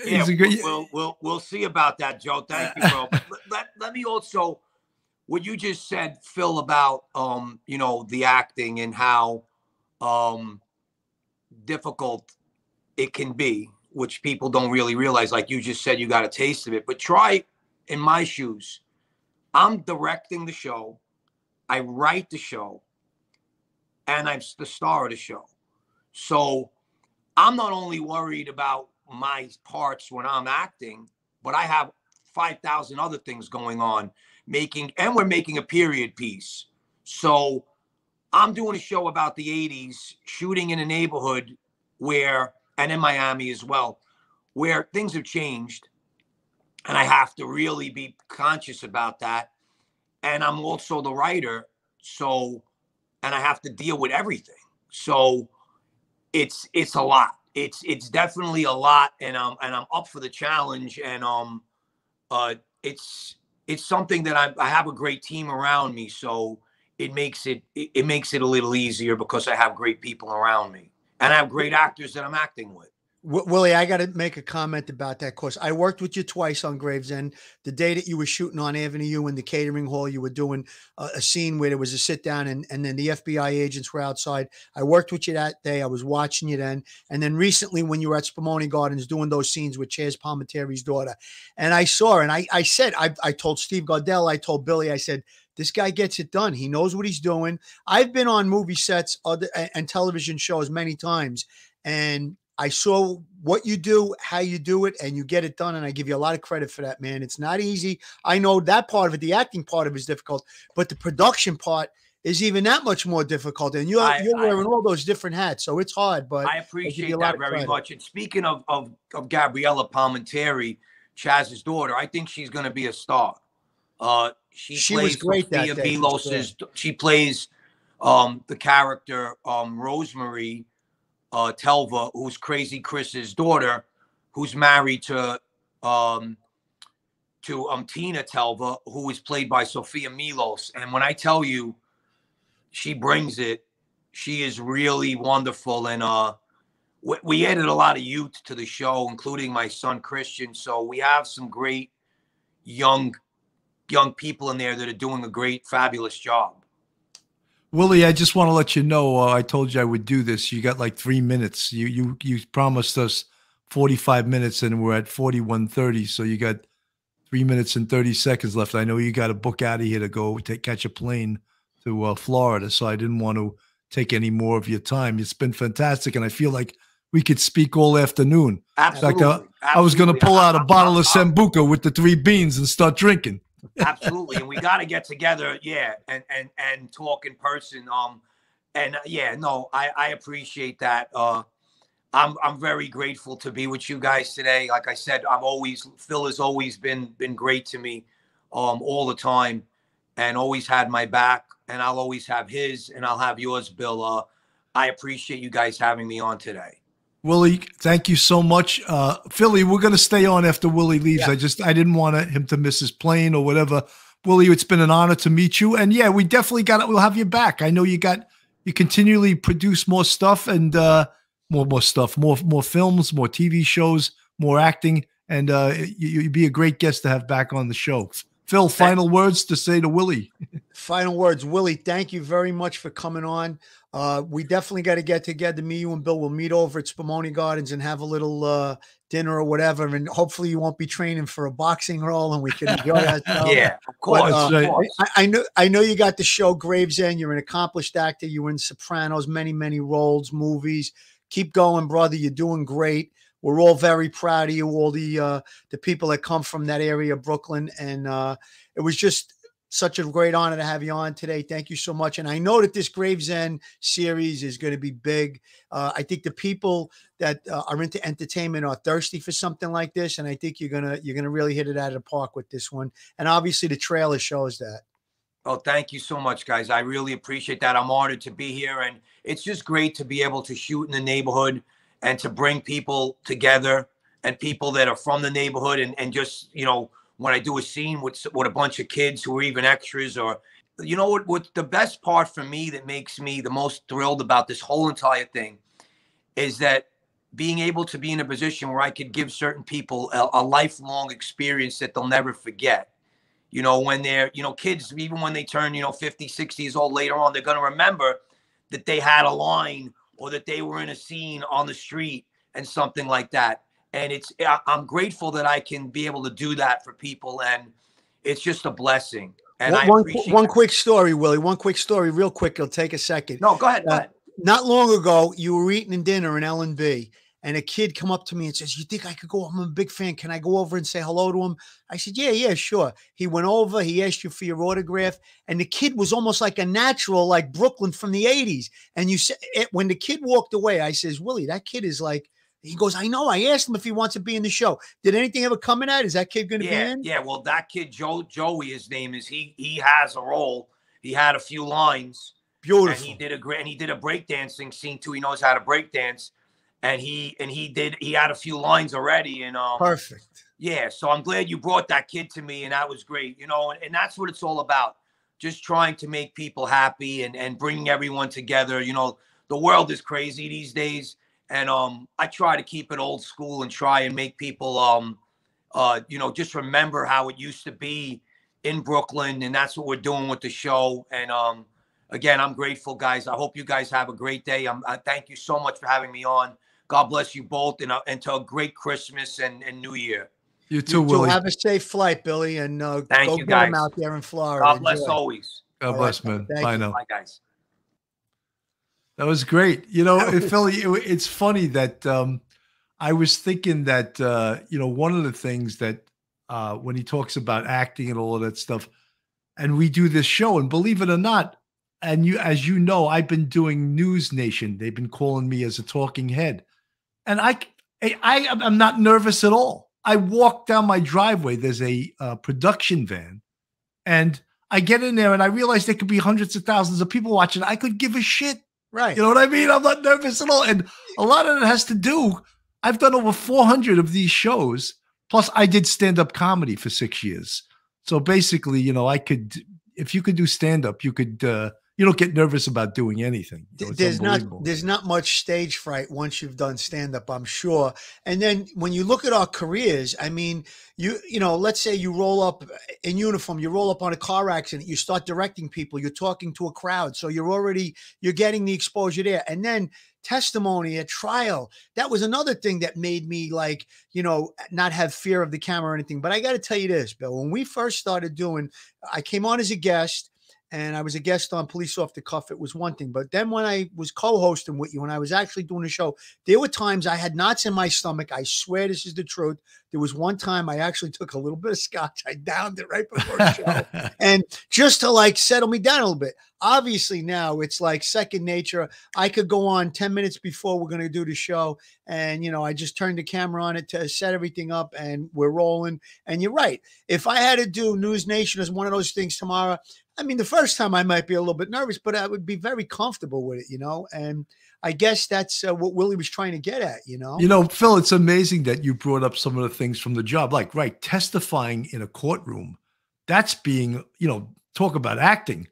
Yeah, He's a good- we'll, we'll we'll see about that, Joe. Thank you, bro. Let, let, let me also what you just said, Phil, about um, you know, the acting and how um difficult it can be, which people don't really realize. Like you just said, you got a taste of it. But try in my shoes. I'm directing the show, I write the show, and I'm the star of the show. So I'm not only worried about my parts when I'm acting, but I have 5,000 other things going on making, and we're making a period piece. So I'm doing a show about the 80s, shooting in a neighborhood where, and in Miami as well, where things have changed. And I have to really be conscious about that. And I'm also the writer. So, and I have to deal with everything. So, it's it's a lot. It's it's definitely a lot, and um and I'm up for the challenge, and um, uh, it's it's something that I, I have a great team around me, so it makes it, it it makes it a little easier because I have great people around me and I have great actors that I'm acting with. W- Willie, I got to make a comment about that. Cause I worked with you twice on Gravesend. The day that you were shooting on Avenue U in the catering hall, you were doing a, a scene where there was a sit down, and, and then the FBI agents were outside. I worked with you that day. I was watching you then, and then recently when you were at Spumoni Gardens doing those scenes with Chaz Palminteri's daughter, and I saw and I I said I I told Steve Gardell, I told Billy, I said. This guy gets it done. He knows what he's doing. I've been on movie sets other, and television shows many times, and I saw what you do, how you do it, and you get it done. And I give you a lot of credit for that, man. It's not easy. I know that part of it, the acting part of it is difficult, but the production part is even that much more difficult. And you're I- you're I- wearing all those different hats, so it's hard. But I appreciate lot that very much. And speaking of, of of Gabriella Palminteri, Chaz's daughter, I think she's going to be a star. Uh, she, She plays was great that day, She plays um, the character um, Rosemary uh, Telva, who's Crazy Chris's daughter, who's married to um, to um, Tina Telva, who is played by Sofia Milos. And when I tell you, she brings it. She is really wonderful, and uh, we, we added a lot of youth to the show, including my son Christian. So we have some great young young people in there that are doing a great, fabulous job. Willie, I just want to let you know. Uh, I told you I would do this. You got like three minutes. You you you promised us forty five minutes, and we're at forty one thirty. So you got three minutes and thirty seconds left. I know you got to book out of here to go take catch a plane to uh, Florida. So I didn't want to take any more of your time. It's been fantastic, and I feel like we could speak all afternoon. In Absolutely. fact, uh, I was going to pull out a bottle of Sambuca with the three beans and start drinking. Absolutely and we got to get together yeah and and and talk in person um and uh, yeah no i i appreciate that uh i'm i'm very grateful to be with you guys today like i said i'm always phil has always been been great to me um all the time and always had my back and i'll always have his and i'll have yours bill uh i appreciate you guys having me on today Willie, thank you so much. Uh, Philly, we're going to stay on after Willie leaves. Yeah. I just I didn't want him to miss his plane or whatever. Willie, it's been an honor to meet you, and yeah, we definitely got it. We'll have you back. I know you got you continually produce more stuff and uh, more more stuff, more more films, more TV shows, more acting, and uh, you, you'd be a great guest to have back on the show. Phil, final words to say to Willie. Final words, Willie. Thank you very much for coming on. Uh, we definitely got to get together. Me, you, and Bill will meet over at Spumoni Gardens and have a little uh, dinner or whatever. And hopefully, you won't be training for a boxing role, and we can enjoy ourselves. yeah of course, uh, of right. course. I, I know I know you got the show Gravesend. You're an accomplished actor. You were in Sopranos, many, many roles, movies. Keep going, brother. You're doing great. We're all very proud of you, all the uh the people that come from that area, of Brooklyn. And uh it was just such a great honor to have you on today. Thank you so much. And I know that this Gravesend series is going to be big. Uh, I think the people that uh, are into entertainment are thirsty for something like this, and I think you're gonna you're gonna really hit it out of the park with this one. And obviously, the trailer shows that. Oh, thank you so much, guys. I really appreciate that. I'm honored to be here, and it's just great to be able to shoot in the neighborhood and to bring people together and people that are from the neighborhood, and and just you know when I do a scene with with a bunch of kids who are even extras, or you know what? What the best part for me that makes me the most thrilled about this whole entire thing is that being able to be in a position where I could give certain people a, a lifelong experience that they'll never forget you know when they're you know kids even when they turn you know 50 60 years old later on they're going to remember that they had a line or that they were in a scene on the street and something like that and it's i'm grateful that i can be able to do that for people and it's just a blessing and one, I one, one quick story, Willie. One quick story, real quick. It'll take a second. no go ahead, go Uh, ahead. Not long ago, you were eating dinner in L and B, and a kid come up to me and says, "You think I could go? I'm a big fan. Can I go over and say hello to him?" I said, "Yeah, yeah, sure." He went over. He asked you for your autograph, and the kid was almost like a natural, like Brooklyn from the '80s. And you said eh, when the kid walked away, I says, "Willie, that kid is like." He goes, I know. I asked him if he wants to be in the show. Did anything ever come in that? Is that kid going to yeah be in? yeah well that kid joe joey his name is he he has a role he had a few lines and Beautiful. he did a great and he did a breakdancing scene too. He knows how to break dance. And he and he did he had a few lines already. And um Perfect. yeah, so I'm glad you brought that kid to me, and that was great. You know, and, and that's what it's all about. Just trying to make people happy and and bringing everyone together. You know, the world is crazy these days, and um, I try to keep it old school and try and make people um, uh, you know, just remember how it used to be in Brooklyn, and that's what we're doing with the show. And um, again, I'm grateful, guys. I hope you guys have a great day. I'm, I thank you so much for having me on. God bless you both, and, uh, and to a great Christmas and, and New Year. You too, Willie. Have a safe flight, Billy, and uh, Thank go you, get 'em guys. out there in Florida. God bless Enjoy. always. God All bless, right, man. thank Bye you. now. Bye, guys. That was great. You know, Philly, it- it's funny that um, I was thinking that, uh, you know, one of the things that uh, when he talks about acting and all of that stuff, and we do this show, and believe it or not, and you, as you know, I've been doing News Nation. They've been calling me as a talking head, and I, I, I I'm not nervous at all. I walk down my driveway. There's a uh, production van, and I get in there, and I realize there could be hundreds of thousands of people watching. I could give a shit. Right. You know what I mean? I'm not nervous at all. And a lot of it has to do, I've done over 400 of these shows. Plus, I did stand up comedy for six years. So basically, you know, I could, if you could do stand up, you could, uh, you don't get nervous about doing anything. You know, there's not there's not much stage fright once you've done stand up i'm sure. And then when you look at our careers i mean you you know let's say you roll up in uniform you roll up on a car accident you start directing people you're talking to a crowd so you're already you're getting the exposure there. And then testimony at trial that was another thing that made me like you know not have fear of the camera or anything. But i got to tell you this bill when we first started doing i came on as a guest and I was a guest on Police Off the Cuff. It was one thing, but then when I was co-hosting with you, when I was actually doing the show, there were times I had knots in my stomach. I swear this is the truth. There was one time I actually took a little bit of scotch. I downed it right before the show, and just to like settle me down a little bit. Obviously now it's like second nature. I could go on ten minutes before we're going to do the show, and you know I just turned the camera on it to set everything up, and we're rolling. And you're right. If I had to do News Nation as one of those things tomorrow, I mean, the first time I might be a little bit nervous, but I would be very comfortable with it, you know. And I guess that's uh, what Willie was trying to get at, you know. You know, Phil, it's amazing that you brought up some of the things from the job, like right, testifying in a courtroom. That's being, you know, talk about acting.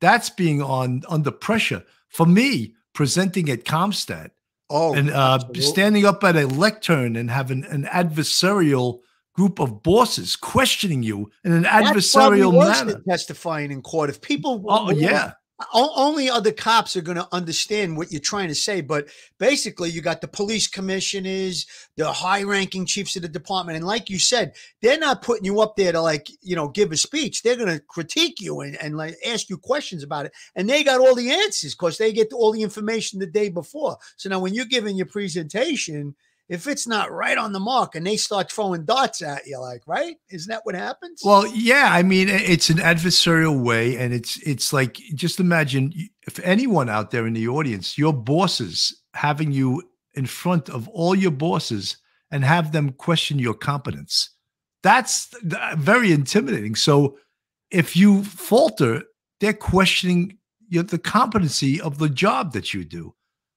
That's being on under pressure. For me, presenting at CompStat oh, and uh, standing up at a lectern and having an adversarial group of bosses questioning you in an That's adversarial manner. testifying in court. If people, Oh yeah, only other cops are going to understand what you're trying to say. But basically, you got the police commissioners, the high-ranking chiefs of the department, and like you said, they're not putting you up there to like you know give a speech. They're going to critique you and, and like ask you questions about it, and they got all the answers because they get all the information the day before. So now, when you're giving your presentation. If it's not right on the mark and they start throwing darts at you, like, right? Isn't that what happens? Well, yeah, I mean, it's an adversarial way, and it's it's like just imagine if anyone out there in the audience, your bosses having you in front of all your bosses and have them question your competence. That's very intimidating. So, if you falter, they're questioning the competency of the job that you do.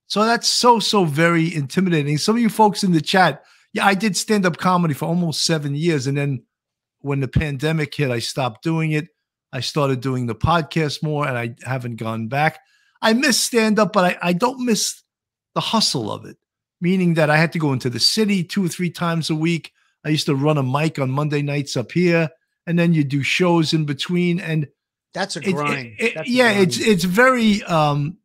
So that's so so very intimidating. Some of you folks in the chat, yeah, I did stand up comedy for almost seven years, and then when the pandemic hit, I stopped doing it. I started doing the podcast more, and I haven't gone back. I miss stand up, but I, I don't miss the hustle of it, meaning that I had to go into the city two or three times a week. I used to run a mic on Monday nights up here, and then you do shows in between. And That's a it- it- grind. it- That's a yeah, it's it's very. um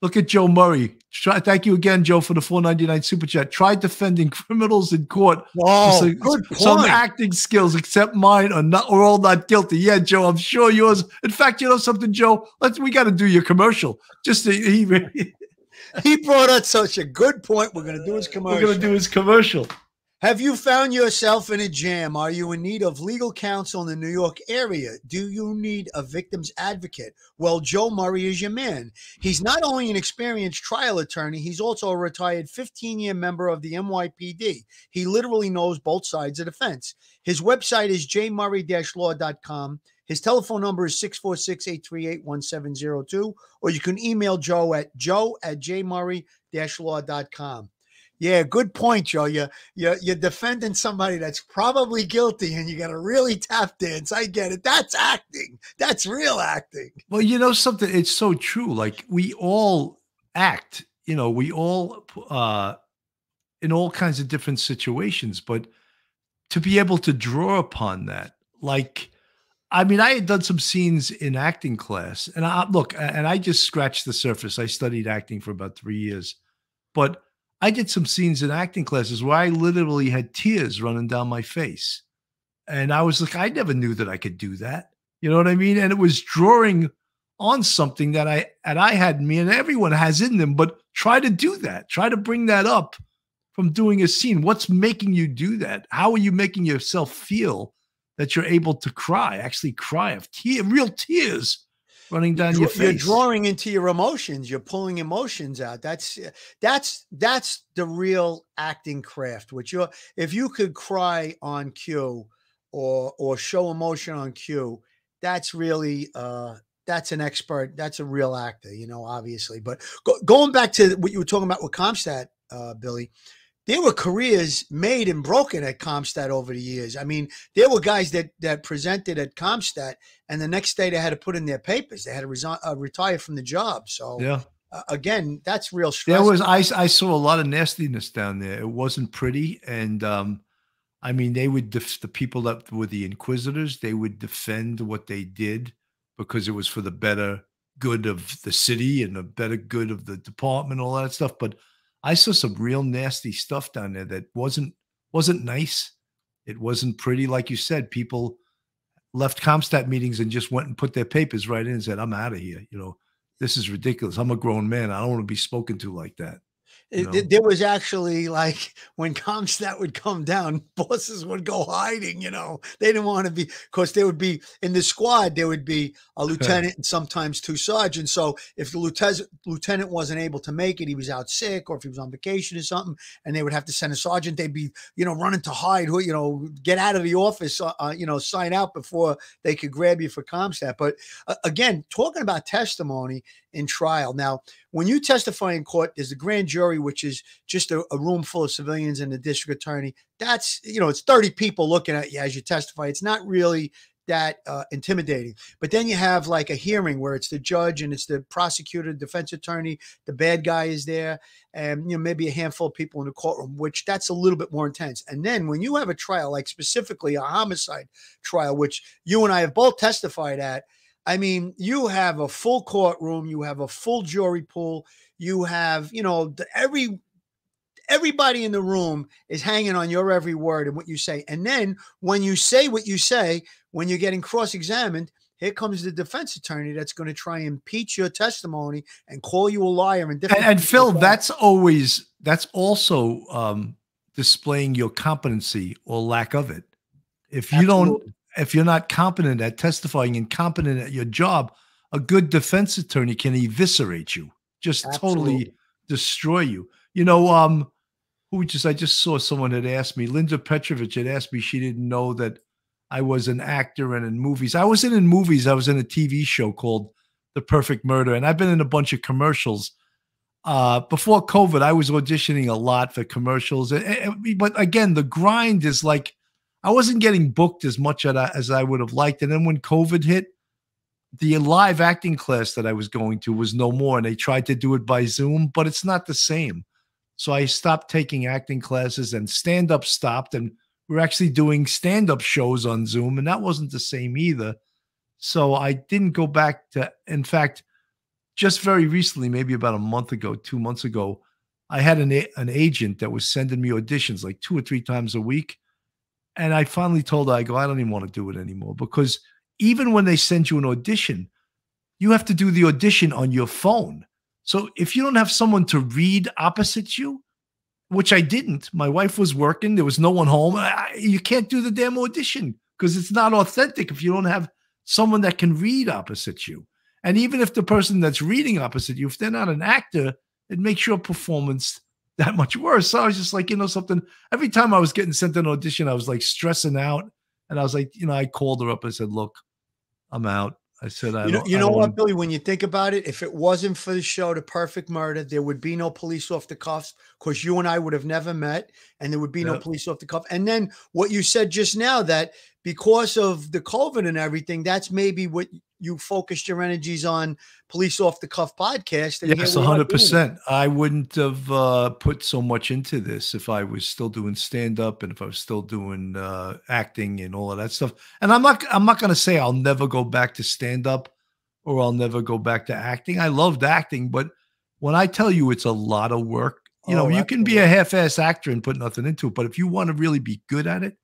Look at Joe Murray. Try, thank you again, Joe, for the 499 super chat. Tried defending criminals in court. Oh, good Some acting skills, except mine, are not are all not guilty. Yeah, Joe, I'm sure yours. In fact, you know something, Joe? Let's we got to do your commercial. Just to, he, he brought up such a good point. We're going to do his commercial. We're going to do his commercial. Have you found yourself in a jam? Are you in need of legal counsel in the New York area? Do you need a victim's advocate? Well, Joe Murray is your man. He's not only an experienced trial attorney, he's also a retired 15 year member of the NYPD. He literally knows both sides of the fence. His website is jmurray law.com. His telephone number is 646 838 1702, or you can email Joe at joe at jmurray law.com. Yeah, good point, Joe. You're, you're, you're defending somebody that's probably guilty and you got to really tap dance. I get it. That's acting. That's real acting. Well, you know something, it's so true. Like we all act, you know, we all uh in all kinds of different situations, but to be able to draw upon that, like I mean, I had done some scenes in acting class, and I look, and I just scratched the surface. I studied acting for about three years, but I did some scenes in acting classes where I literally had tears running down my face. And I was like, I never knew that I could do that. You know what I mean? And it was drawing on something that I and I had me and everyone has in them, but try to do that. Try to bring that up from doing a scene. What's making you do that? How are you making yourself feel that you're able to cry, actually cry of tear, real tears running down you're, your face. You're drawing into your emotions. You're pulling emotions out. That's that's that's the real acting craft. Which you if you could cry on cue or or show emotion on cue, that's really uh that's an expert. That's a real actor, you know, obviously. But go, going back to what you were talking about with CompStat, uh, Billy, there were careers made and broken at CompStat over the years. I mean, there were guys that that presented at CompStat, and the next day they had to put in their papers. They had to resign, uh, retire from the job. So yeah. Uh, again, that's real stress. There was I I saw a lot of nastiness down there. It wasn't pretty, and um, I mean they would def- the people that were the inquisitors. They would defend what they did because it was for the better good of the city and the better good of the department, all that stuff. But I saw some real nasty stuff down there that wasn't wasn't nice. It wasn't pretty, like you said. People left CompStat meetings and just went and put their papers right in and said, "I'm out of here." You know, this is ridiculous. I'm a grown man. I don't want to be spoken to like that. Know? There was actually like when CompStat would come down, bosses would go hiding. You know, they didn't want to be because there would be in the squad there would be a lieutenant and sometimes two sergeants. So if the lieutenant lieutenant wasn't able to make it, he was out sick or if he was on vacation or something, and they would have to send a sergeant. They'd be you know running to hide, who you know, get out of the office, uh, uh, you know, sign out before they could grab you for CompStat. But uh, again, talking about testimony in trial. Now, when you testify in court, there's the grand jury, which is just a, a, room full of civilians and the district attorney. That's, you know, it's 30 people looking at you as you testify. It's not really that uh, intimidating. But then you have like a hearing where it's the judge and it's the prosecutor, defense attorney, the bad guy is there, and you know maybe a handful of people in the courtroom, which that's a little bit more intense. And then when you have a trial, like specifically a homicide trial, which you and I have both testified at, I mean, you have a full courtroom, you have a full jury pool, you have, you know, every everybody in the room is hanging on your every word and what you say. And then when you say what you say, when you're getting cross-examined, here comes the defense attorney that's going to try and impeach your testimony and call you a liar and and, and Phil, that's always that's also um, displaying your competency or lack of it. If you Absolutely. don't if you're not competent at testifying and competent at your job, a good defense attorney can eviscerate you, just Absolutely. totally destroy you. You know, um, who just I just saw someone had asked me, Linda Petrovich had asked me, she didn't know that I was an actor and in movies. I wasn't in movies, I was in a TV show called The Perfect Murder, and I've been in a bunch of commercials. Uh, before COVID, I was auditioning a lot for commercials. But again, the grind is like I wasn't getting booked as much uh, as I would have liked. And then when COVID hit, the live acting class that I was going to was no more. And they tried to do it by Zoom, but it's not the same. So I stopped taking acting classes and stand up stopped. And we're actually doing stand up shows on Zoom. And that wasn't the same either. So I didn't go back to, in fact, just very recently, maybe about a month ago, two months ago, I had an, an agent that was sending me auditions like two or three times a week and I finally told her, I go, I don't even want to do it anymore because even when they send you an audition, you have to do the audition on your phone. So if you don't have someone to read opposite you, which I didn't, my wife was working, there was no one home. I, you can't do the damn audition because it's not authentic if you don't have someone that can read opposite you. And even if the person that's reading opposite you, if they're not an actor, it makes your performance that much worse. So I was just like, you know, something. Every time I was getting sent an audition, I was like stressing out. And I was like, you know, I called her up and said, look, I'm out. I said, I You know, don't- you know what, Billy? When you think about it, if it wasn't for the show, The Perfect Murder, there would be no police off the cuffs because you and I would have never met, and there would be no police off the cuff. And then what you said just now that because of the COVID and everything, that's maybe what you focused your energies on, Police Off the Cuff podcast. And Yes, we are doing it. hundred percent. I wouldn't have uh, put so much into this if I was still doing stand up and if I was still doing uh, acting and all of that stuff. And I'm not. I'm not going to say I'll never go back to stand up or I'll never go back to acting. I loved acting, but when I tell you it's a lot of work, you know, Oh, you can be a half-ass actor and put nothing into it, but if you want to really be good at it,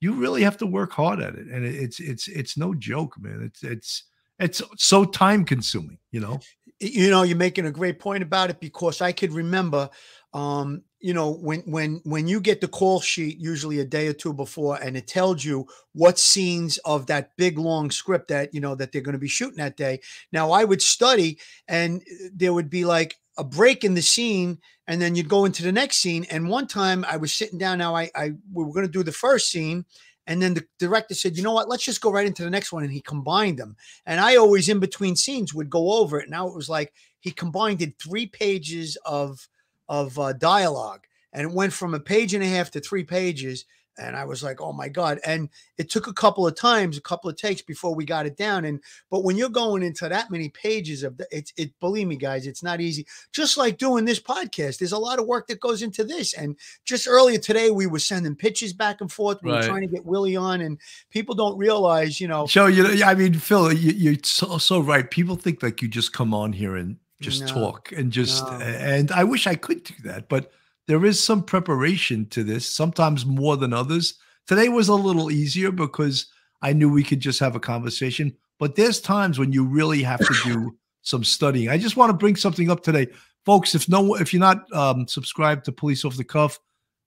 you really have to work hard at it, and it's it's it's no joke, man. It's it's it's so time consuming, you know. you know you're making a great point about it because i could remember um you know when when when you get the call sheet usually a day or two before and it tells you what scenes of that big long script that you know that they're going to be shooting that day now i would study and uh, there would be like a break in the scene and then you'd go into the next scene and one time i was sitting down now i i we were going to do the first scene and then the director said, you know what, let's just go right into the next one. And he combined them. And I always, in between scenes, would go over it. Now it was like he combined it three pages of of uh, dialogue, and it went from a page and a half to three pages. And I was like, oh my god! And it took a couple of times, a couple of takes before we got it down. And but when you're going into that many pages of the, it's it, believe me, guys, it's not easy. Just like doing this podcast, there's a lot of work that goes into this. And just earlier today, we were sending pitches back and forth. We were trying to get Willie on, and people don't realize, you know, So you know, I mean, Phil, you, you're so, so right. People think like you just come on here and just No, talk and just, no. and I wish I could do that, but there is some preparation to this, sometimes more than others. Today was a little easier because I knew we could just have a conversation, but there's times when you really have to do some studying. I just want to bring something up today. Folks, if no, if you're not um, subscribed to Police Off the Cuff,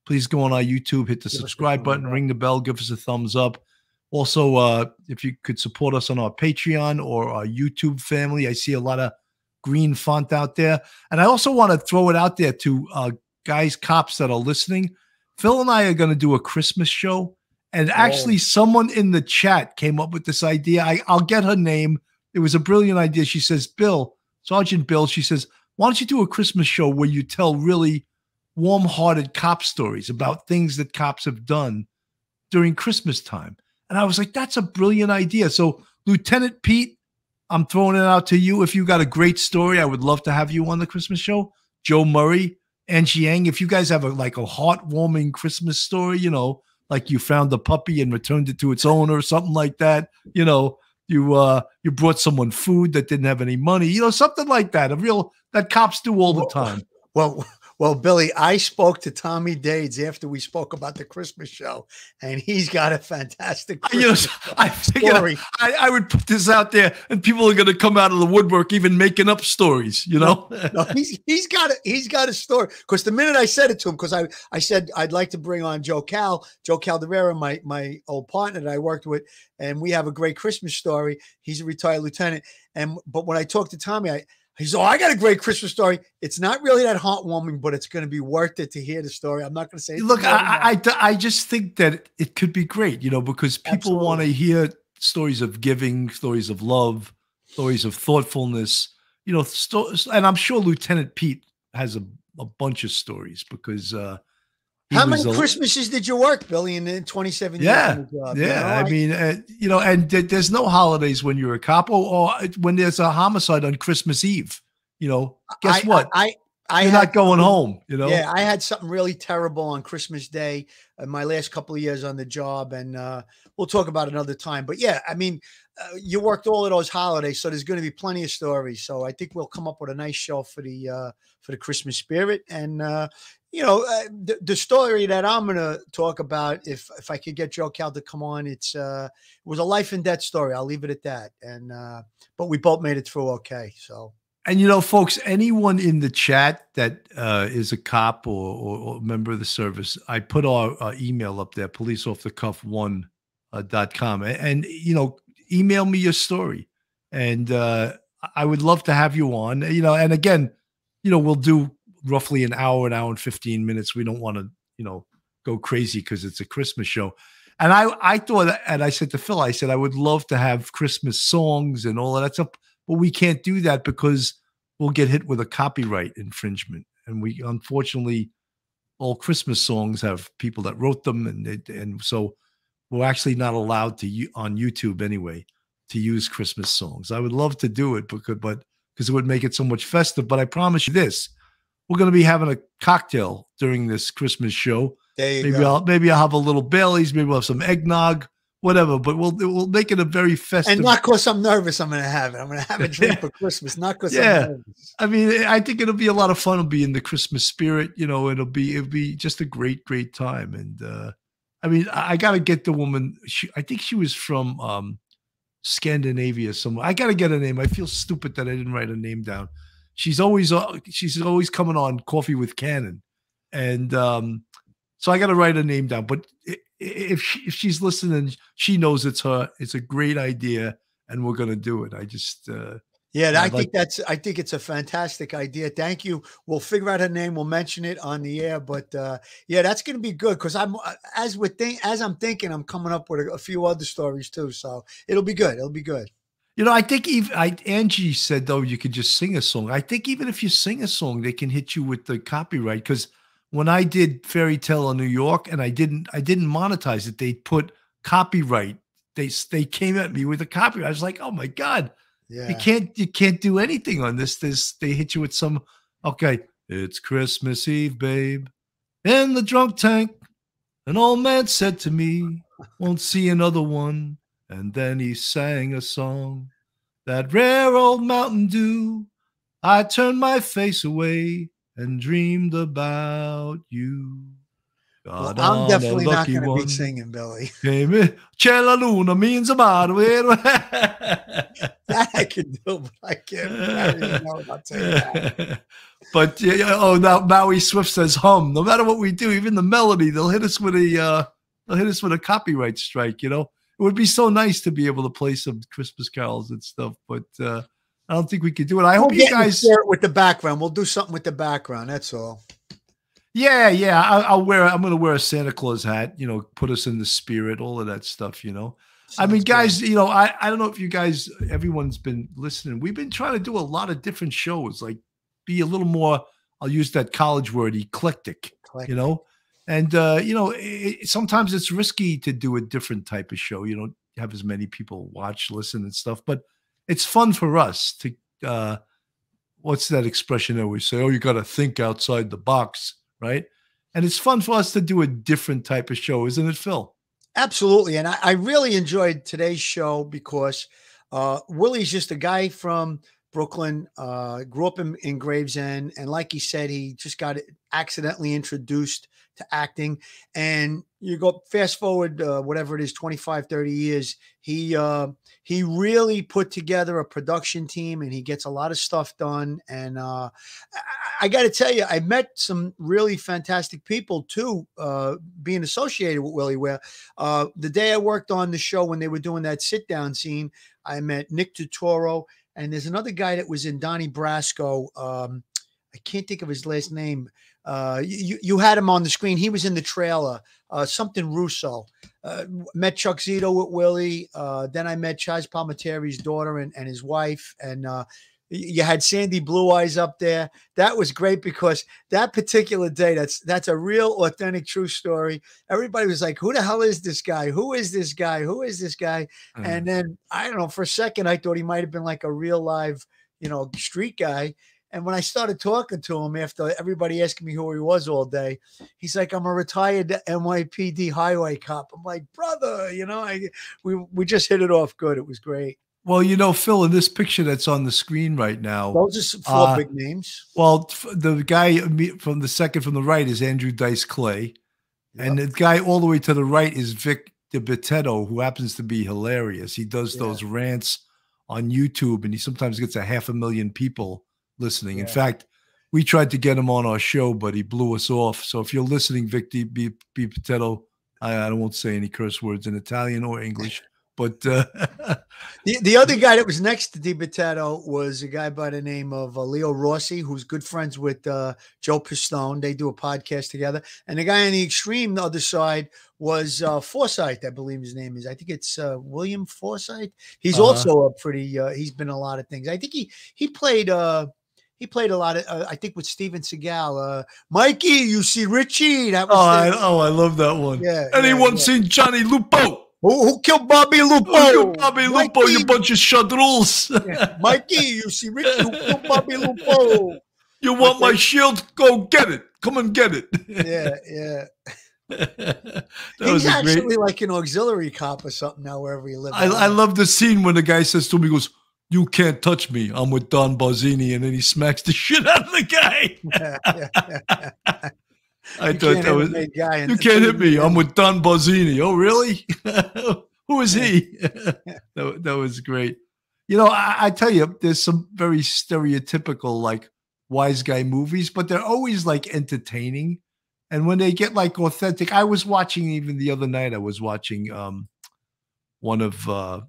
please go on our YouTube, hit the Give us a subscribe button, ring the bell, give us a thumbs up. Also, uh, if you could support us on our Patreon or our YouTube family, I see a lot of green font out there. And I also want to throw it out there to uh, guys, cops that are listening. Phil and I are going to do a Christmas show. And actually, Oh. someone in the chat came up with this idea. I, I'll get her name. It was a brilliant idea. She says, Bill, Sergeant Bill, she says, why don't you do a Christmas show where you tell really warm hearted cop stories about things that cops have done during Christmas time? And I was like, that's a brilliant idea. So, Lieutenant Pete, I'm throwing it out to you. If you got a great story, I would love to have you on the Christmas show. Joe Murray, Angie Yang, if you guys have a like a heartwarming Christmas story, you know, like you found a puppy and returned it to its owner or something like that, you know, you uh you brought someone food that didn't have any money, you know, something like that. A real that cops do all the time. Well, well, Billy, I spoke to Tommy Dades after we spoke about the Christmas show, and he's got a fantastic You know, I story. I, I would put this out there and people are gonna come out of the woodwork even making up stories, you know? No, he's he's got a he's got a story. Because the minute I said it to him, because I I said I'd like to bring on Joe Cal, Joe Calderera, my my old partner that I worked with, and we have a great Christmas story. He's a retired lieutenant, and but when I talked to Tommy, I he's oh I got a great Christmas story. It's not really that heartwarming, but it's going to be worth it to hear the story. I'm not going to say. Look, more than that. I, I, I just think that it could be great, you know, because people want to hear stories of giving, stories of love, stories of thoughtfulness, you know, and I'm sure Lieutenant Pete has a, a bunch of stories because uh, he How many Christmases did you work, Billy, in, in 27 Yeah, years? on job? yeah. You know, I mean, uh, you know, and th- there's no holidays when you're a cop or, or when there's a homicide on Christmas Eve. You know, guess I- what? I, I, you're had not going home. You know, Yeah, I had something really terrible on Christmas Day in my last couple of years on the job, and uh, we'll talk about it another time. But yeah, I mean, uh, you worked all of those holidays, so there's going to be plenty of stories. So I think we'll come up with a nice show for the uh, for the Christmas spirit, and uh, you know, uh, the, the story that I'm going to talk about, if if I could get Joe Cal to come on, it's uh, it was a life and death story. I'll leave it at that. And uh, but we both made it through okay. So. And you know, folks, anyone in the chat that uh, is a cop or, or, or member of the service, I put our uh, email up there, policeoffthecuff1 uh, dot com, and, and you know, email me your story, and uh, I would love to have you on. You know, and again, you know, we'll do roughly an hour, an hour and fifteen minutes. We don't want to, you know, go crazy because it's a Christmas show. And I, I thought, and I said to Phil, I said I would love to have Christmas songs and all of that stuff, but we can't do that because we'll get hit with a copyright infringement. And we, unfortunately, all Christmas songs have people that wrote them, and they, and so we're actually not allowed to on YouTube anyway to use Christmas songs. I would love to do it because, but because it would make it so much festive. But I promise you this: we're going to be having a cocktail during this Christmas show. Maybe go. I'll maybe I'll have a little Bailey's, maybe we'll have some eggnog, whatever. But we'll we'll make it a very festive. and not because I'm nervous, I'm going to have it. I'm going to have a drink for Christmas, not because Yeah. I'm nervous. I mean, I think it'll be a lot of fun. It'll be in the Christmas spirit, you know. It'll be it'll be just a great, great time. And uh I mean, I, I got to get the woman. She, I think she was from um Scandinavia somewhere. I got to get a name. I feel stupid that I didn't write a name down. She's always uh, she's always coming on Coffee with Cannon, and um so I got to write her name down. But i- i- if she, if she's listening, she knows it's her. It's a great idea, and we're gonna do it. I just. uh Yeah, I I'd think like- that's I think it's a fantastic idea. Thank you. We'll figure out her name. We'll mention it on the air. But uh, yeah, that's going to be good because I'm uh, as with think as I'm thinking, I'm coming up with a, a few other stories too. So it'll be good. It'll be good. You know, I think even I Angie said though you could just sing a song. I think even if you sing a song, they can hit you with the copyright. Because when I did Fairy Tale in New York and I didn't I didn't monetize it, they put copyright. They they came at me with a copyright. I was like, oh my god, Yeah. you can't you can't do anything on this. This they hit you with some okay. It's Christmas Eve, babe, in the drunk tank. An old man said to me, "Won't see another one." And then he sang a song, that rare old Mountain Dew. I turned my face away and dreamed about you. Well, I'm definitely not going to be singing, Billy. C'è la luna means a mare. That I can do, but I can't. I don't know about that. but oh, now Maui Swift says hum. No matter what we do, even the melody, they'll hit us with a uh, they'll hit us with a copyright strike. You know, it would be so nice to be able to play some Christmas carols and stuff, but uh, I don't think we could do it. I hope We'll you get in the guys. with the background. We'll do something with the background. That's all. Yeah, yeah. I, I'll wear. I'm going to wear a Santa Claus hat. You know, put us in the spirit. All of that stuff. You know. I mean, Sounds good. guys, you know, I, I don't know if you guys, everyone's been listening. We've been trying to do a lot of different shows, like be a little more, I'll use that college word, eclectic, you know? And, uh, you know, it, sometimes it's risky to do a different type of show. You don't have as many people watch, listen, and stuff, but it's fun for us to, uh, what's that expression that we say? Oh, you got to think outside the box, right? And it's fun for us to do a different type of show, isn't it, Phil? Absolutely. And I, I really enjoyed today's show because uh, Willie's just a guy from Brooklyn, uh, grew up in, in Gravesend. And like he said, he just got accidentally introduced to acting. And you go fast forward, uh, whatever it is, 25, 30 years, he, uh, he really put together a production team and he gets a lot of stuff done. And uh, I, I got to tell you, I met some really fantastic people too, uh, being associated with Willie, where uh, the day I worked on the show when they were doing that sit down scene, I met Nick Turturro, and there's another guy that was in Donnie Brasco. Um, I can't think of his last name. Uh, you you had him on the screen. He was in the trailer. Uh, something Russo. Uh, met Chuck Zito with Willie. Uh, then I met Chaz Palminteri's daughter and, and his wife. And uh, you had Sandy Blue Eyes up there. That was great because that particular day, that's that's a real authentic true story. Everybody was like, "Who the hell is this guy? Who is this guy? Who is this guy?" And then I don't know. For a second, I thought he might have been like a real live, you know, street guy. And when I started talking to him after everybody asking me who he was all day, he's like, "I'm a retired NYPD highway cop." I'm like, "Brother, you know, I we we just hit it off good. It was great." Well, you know, Phil, in this picture that's on the screen right now, Those are some- four uh, big names. Well, the guy from the second from the right is Andrew Dice Clay, and the guy all the way to the right is Vic DiBitetto, who happens to be hilarious. He does those rants on YouTube, and he sometimes gets a half a million people listening. In fact, we tried to get him on our show, but he blew us off. So if you're listening, Vic DiBitetto, I, I won't say any curse words in Italian or English, But uh, The, the other guy that was next to Di was a guy by the name of uh, Leo Rossi, who's good friends with uh, Joe Pistone. They do a podcast together. And the guy on the extreme the other side was uh, Forsythe, I believe his name is. I think it's uh, William Forsythe. He's Uh-huh. also a pretty. Uh, he's been a lot of things. I think he he played. He played a lot of. Uh, I think with Steven Seagal. Uh, Mikey, you see Richie. That was. oh, I, oh, I love that one. Yeah, Anyone yeah, yeah. seen Johnny Lupo? who, who killed Bobby Lupo? Oh, you Bobby Lupo, you bunch of shadruls. Mikey, you see Richie, who killed Bobby Lupo? you want my shield? Go get it. Come and get it. Yeah, yeah. He's was actually great. like an auxiliary cop or something now, wherever he lives. I, I love the scene when the guy says to him, he goes, "You can't touch me. I'm with Don Barzini," and then he smacks the shit out of the guy. I You thought that was. You can't hit me. I'm with Don Barzini. Oh, really? Who is he? that, that was great. You know, I, I tell you, there's some very stereotypical like wise guy movies, but they're always like entertaining. And when they get like authentic, I was watching even the other night. I was watching um one of uh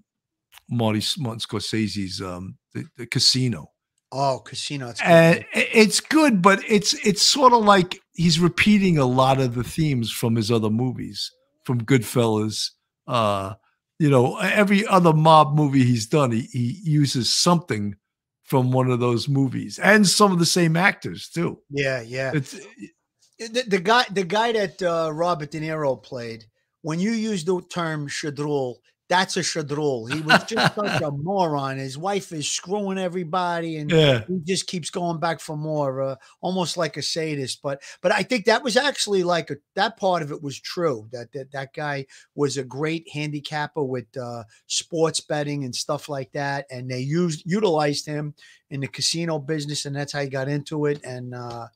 Marty, Martin Scorsese's um the, the Casino Oh, Casino. It's good. and it's good, but it's it's sort of like he's repeating a lot of the themes from his other movies, from Goodfellas. Uh, you know, every other mob movie he's done, he, he uses something from one of those movies, and some of the same actors too. yeah, yeah. It's The, the guy, the guy that uh, Robert De Niro played. When you use the term shadrul, that's a shadrul. He was just such a moron. His wife is screwing everybody, and yeah, he just keeps going back for more, uh, almost like a sadist. But but I think that was actually like a, that part of it was true. That that that guy was a great handicapper with uh, sports betting and stuff like that, and they used utilized him in the casino business, and that's how he got into it. And uh,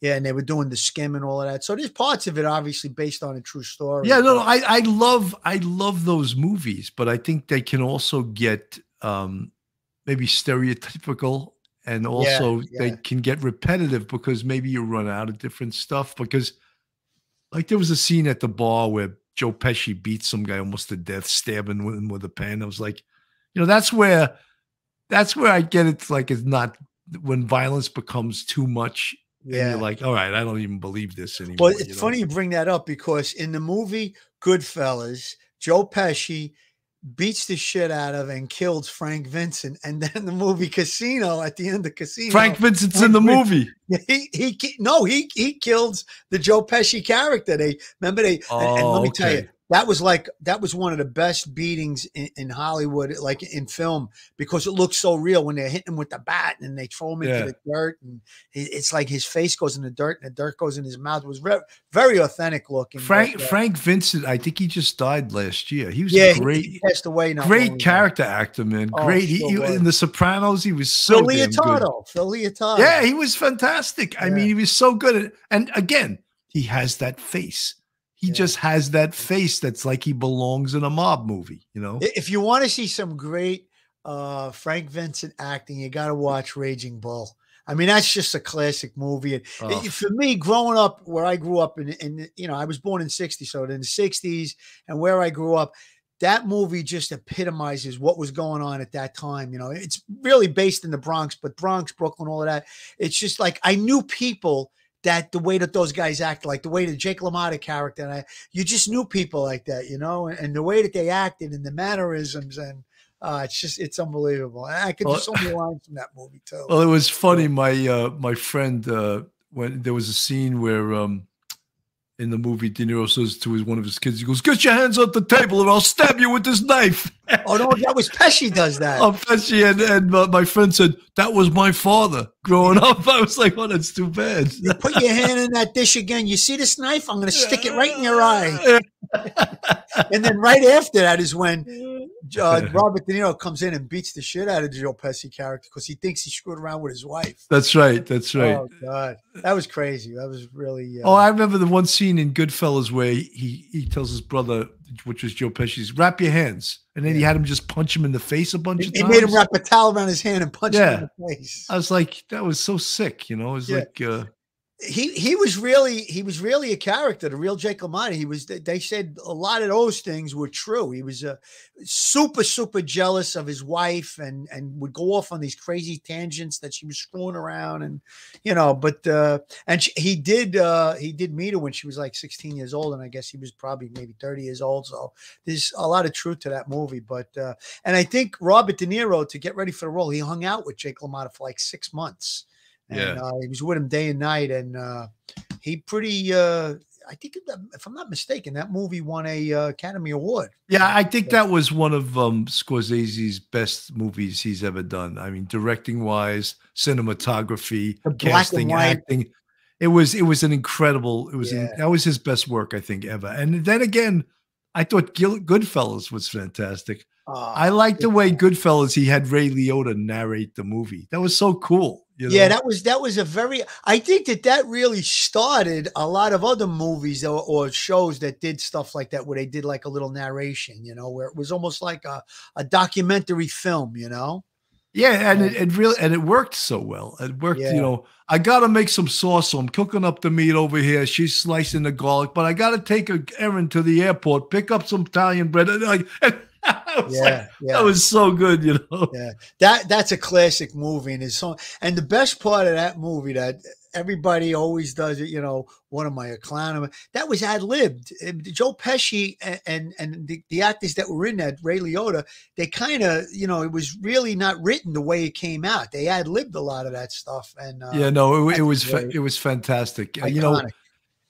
yeah, and they were doing the skim and all of that. So there's parts of it obviously based on a true story. yeah. No, I I love I love those movies, but I think they can also get um maybe stereotypical and also they yeah. can get repetitive because maybe you run out of different stuff because like there was a scene at the bar where Joe Pesci beat some guy almost to death stabbing him with a pen I was like you know that's where that's where I get it like it's not when violence becomes too much and yeah. you're like all right I don't even believe this anymore Well, you it's know? funny you bring that up because in the movie Goodfellas, Joe Pesci beats the shit out of and kills Frank Vincent, and then the movie Casino at the end of Casino, Frank Vincent's Frank in the movie he he ki- no he he kills the Joe Pesci character. They remember they and, and Oh, let me oh, tell you okay. That was like that was one of the best beatings in, in Hollywood, like in film, because it looks so real when they're hitting him with the bat and they throw him into the dirt, and it's like his face goes in the dirt and the dirt goes in his mouth. It was very very authentic looking. Frank uh, Frank Vincent, I think he just died last year. He was yeah, a great, he passed away. great ago. character actor, man. Oh, great. He, he- in The Sopranos, he was so Phil damn good. Leotardo. Phil Leotardo. Yeah, he was fantastic. I mean, he was so good. At, and again, he has that face. He Yeah. just has that face that's like he belongs in a mob movie. You know? If you want to see some great uh, Frank Vincent acting, you got to watch Raging Bull. I mean, that's just a classic movie. And Oh. for me, growing up where I grew up in, in, you know, I was born in 60, so in the 60s and where I grew up, that movie just epitomizes what was going on at that time. You know, it's really based in the Bronx, but Bronx, Brooklyn, all of that. It's just like I knew people that the way that those guys act, like the way the Jake LaMotta character, and I, you just knew people like that, you know, and, and the way that they acted and the mannerisms, and uh, it's just it's unbelievable. I could Well- do so many lines from that movie too. Well, it was funny. My uh, my friend uh, when there was a scene where um, in the movie De Niro says to his one of his kids, he goes, "Get your hands off the table, or I'll stab you with this knife." oh no, that was Pesci does that. Oh, Pesci and, and uh, my friend said that was my father growing up. I was like, "Oh, that's too bad." You put your hand in that dish again. You see this knife? I'm going to stick it right in your eye. And then right after that is when uh, Robert De Niro comes in and beats the shit out of the Joe Pesci character because he thinks he screwed around with his wife. That's right. That's right. Oh God, that was crazy. That was really. Uh, Oh, I remember the one scene in Goodfellas where he he tells his brother, which was Joe Pesci's, "Wrap your hands," and then he had him just punch him in the face a bunch he, of times. he made him wrap a towel around his hand and punch him Yeah. in the face. I was like, that was so sick, you know. It was Yeah. like, uh, he he was really he was really a character, the real Jake LaMotta. He was. They said a lot of those things were true. He was uh, super super jealous of his wife and and would go off on these crazy tangents that she was screwing around and you know. But uh, and she, he did uh, he did meet her when she was like 16 years old, and I guess he was probably maybe 30 years old. So there's a lot of truth to that movie. But uh, and I think Robert De Niro to get ready for the role, he hung out with Jake LaMotta for like six months and Yeah. uh, he was with him day and night, and uh, he pretty. Uh, I think, if- I'm not mistaken, that movie won a uh, Academy Award. Yeah, I think that was one of um, Scorsese's best movies he's ever done. I mean, directing wise, cinematography, The black and casting, acting. It was it was an incredible. It was an- that was his best work, I think, ever. And then again, I thought Gil- Goodfellas was fantastic. Uh, I like the way Goodfellas he had Ray Liotta narrate the movie. That was so cool. You know? yeah, that was that was a very. I think that that really started a lot of other movies or, or shows that did stuff like that, where they did like a little narration, you know, where it was almost like a, a documentary film, you know. Yeah, and it, it really and it worked so well. It worked, Yeah. you know. I gotta make some sauce. So I'm cooking up the meat over here. She's slicing the garlic, but I gotta take a errand to the airport, pick up some Italian bread. And like, I was Yeah, like, yeah. that was so good, you know. Yeah, that that's a classic movie, and his song. And the best part of that movie that everybody always does it. You know, one of my clown. That was ad libbed. Joe Pesci and and, and the, the actors that were in that, Ray Liotta, they kind of you know it was really not written the way it came out. They ad libbed a lot of that stuff. And uh, yeah, no, it, it was it was fantastic. Uh, You know, iconic.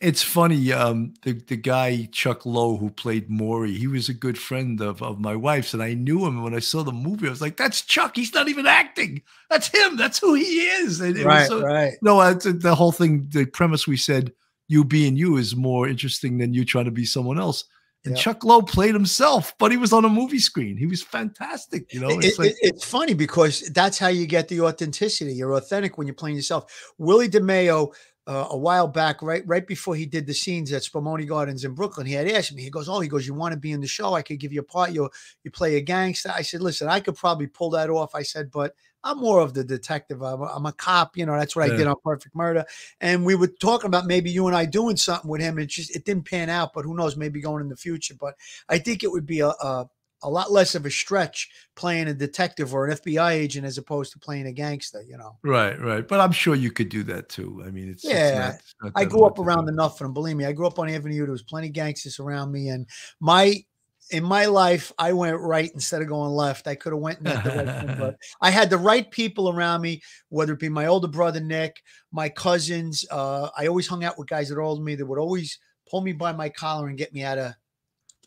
It's funny. Um, the the guy Chuck Low who played Maury, he was a good friend of of my wife's, and I knew him. And when I saw the movie, I was like, "That's Chuck. He's not even acting. That's him. That's who he is." And it was right, so- right. No, it's, the whole thing, the premise we said, you being you is more interesting than you trying to be someone else. And Yeah. Chuck Low played himself, but he was on a movie screen. He was fantastic. You know, it's it- like, it- it's funny because that's how you get the authenticity. You're authentic when you're playing yourself. Willie DeMeo, uh, a while back, right right before he did the scenes at Spumoni Gardens in Brooklyn, he had asked me. He goes, "Oh, he goes, you want to be in the show? I could give you a part. You you play a gangster." I said, "Listen, I could probably pull that off." I said, "But." I'm more of the detective. I'm a, I'm a cop. You know, that's what I did on Perfect Murder. And we were talking about maybe you and I doing something with him. It just it didn't pan out, but who knows? Maybe going in the future. But I think it would be a, a a lot less of a stretch playing a detective or an FBI agent as opposed to playing a gangster. You know. right, right. But I'm sure you could do that too. I mean, it's, it's Yeah, not- it's not I grew up around enough, and believe me, I grew up on Avenue. There was plenty of gangsters around me, and my in my life, I went right instead of going left. I could have went in that direction, but I had the right people around me, whether it be my older brother Nick, my cousins. Uh, I always hung out with guys that are older than me that would always pull me by my collar and get me out of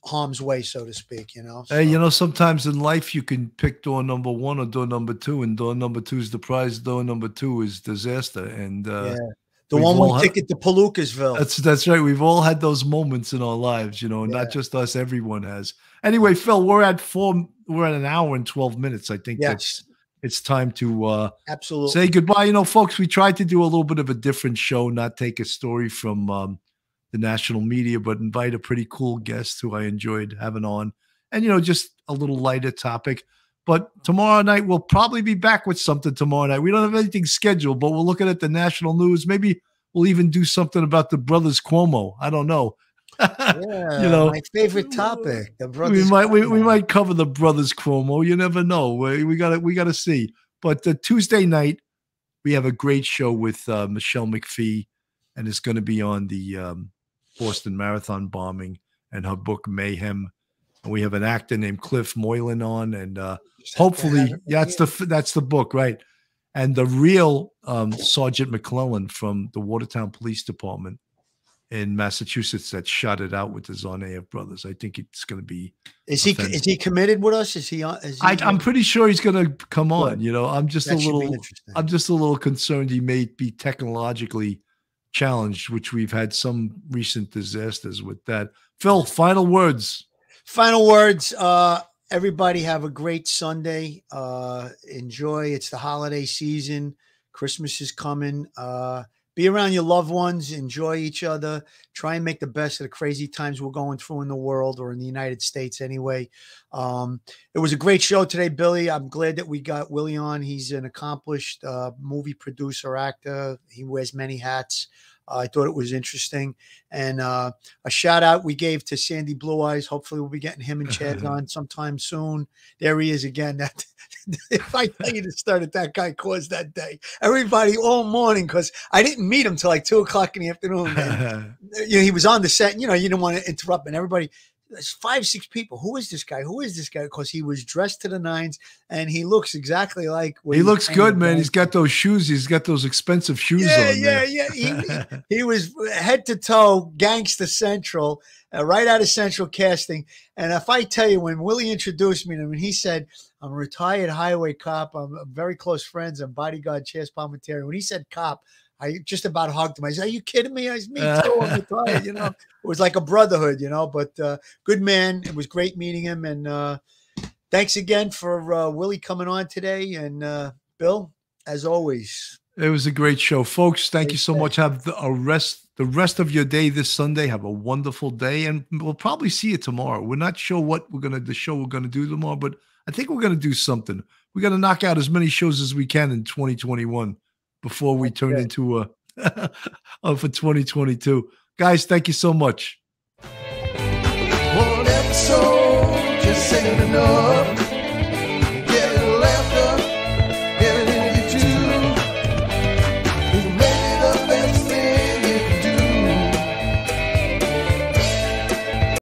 harm's way, so to speak. You know. Hey, you know, sometimes in life you can pick door number one or door number two, and door number two is the prize. Door number two is disaster, and uh, yeah. The one way had- ticket to Palookasville. That's that's right. We've all had those moments in our lives, you know, Yeah. not just us. Everyone has. Anyway, Phil, we're at four. We're at an hour and twelve minutes. I think that's yes, it's time to uh, absolutely. say goodbye. You know, folks, we tried to do a little bit of a different show, not take a story from um, the national media, but invite a pretty cool guest who I enjoyed having on, and you know, just a little lighter topic. But tomorrow night we'll probably be back with something tomorrow night. We don't have anything scheduled, but we're looking at the national news. Maybe we'll even do something about the brothers Cuomo. I don't know. Yeah, you know, my favorite topic. The we brothers might we, we might cover the brothers Cuomo. You never know. We, we gotta we gotta see. But uh, Tuesday night we have a great show with uh, Michelle McPhee, and it's going to be on the um, Boston Marathon bombing and her book Mayhem. And we have an actor named Cliff Moylan on, and uh, Just have to hopefully it that's the that's the book, right? And the real um, Sergeant MacLellan from the Watertown Police Department in Massachusetts that shot it out with the Tsarnaev brothers. I think it's going to be. Is he offensive. is he committed with us? Is he on? Is he I, I'm pretty sure he's going to come on. You know, I'm just a little. I'm just a little concerned he may be technologically challenged, which we've had some recent disasters with that. Phil, final words. Final words. Uh, everybody have a great Sunday. Uh, enjoy. It's the holiday season. Christmas is coming. Uh, be around your loved ones, enjoy each other, try and make the best of the crazy times we're going through in the world or in the United States anyway. Um, it was a great show today, Billy. I'm glad that we got Willie on. He's an accomplished uh, movie producer, actor. He wears many hats. I thought it was interesting. And uh, a shout out we gave to Sandy Blue Eyes. Hopefully, we'll be getting him and Chad on sometime soon. There he is again. That if I tell you the start that that guy caused that day, everybody all morning because I didn't meet him till like two o'clock in the afternoon. You know, he was on the set. You know, you didn't want to interrupt, and everybody five, six people. Who is this guy? Who is this guy? Because he was dressed to the nines and he looks exactly like. He looks good, man. He's got those shoes. He's got those expensive shoes yeah, on. Yeah, yeah, yeah. He, he, was head to toe gangster central, uh, right out of Central Casting. And if I tell you, when Willie introduced me to him, and he said, "I'm a retired highway cop. I'm, very close friends. I'm bodyguard Chaz Palminteri." When he said "cop," I just about hugged him. I said, "Are you kidding me?" I was me too. You know, it was like a brotherhood. You know, but uh, good man. It was great meeting him, and uh, thanks again for uh, Willie coming on today. And uh, Bill, as always, it was a great show, folks. Thank great you so day. much. Have the, a rest the rest of your day this Sunday. Have a wonderful day, and we'll probably see you tomorrow. We're not sure what we're gonna the show we're gonna do tomorrow, but I think we're gonna do something. We're gonna knock out as many shows as we can in 2021 before we turn into uh, a oh, for 2022. Guys, thank you so much.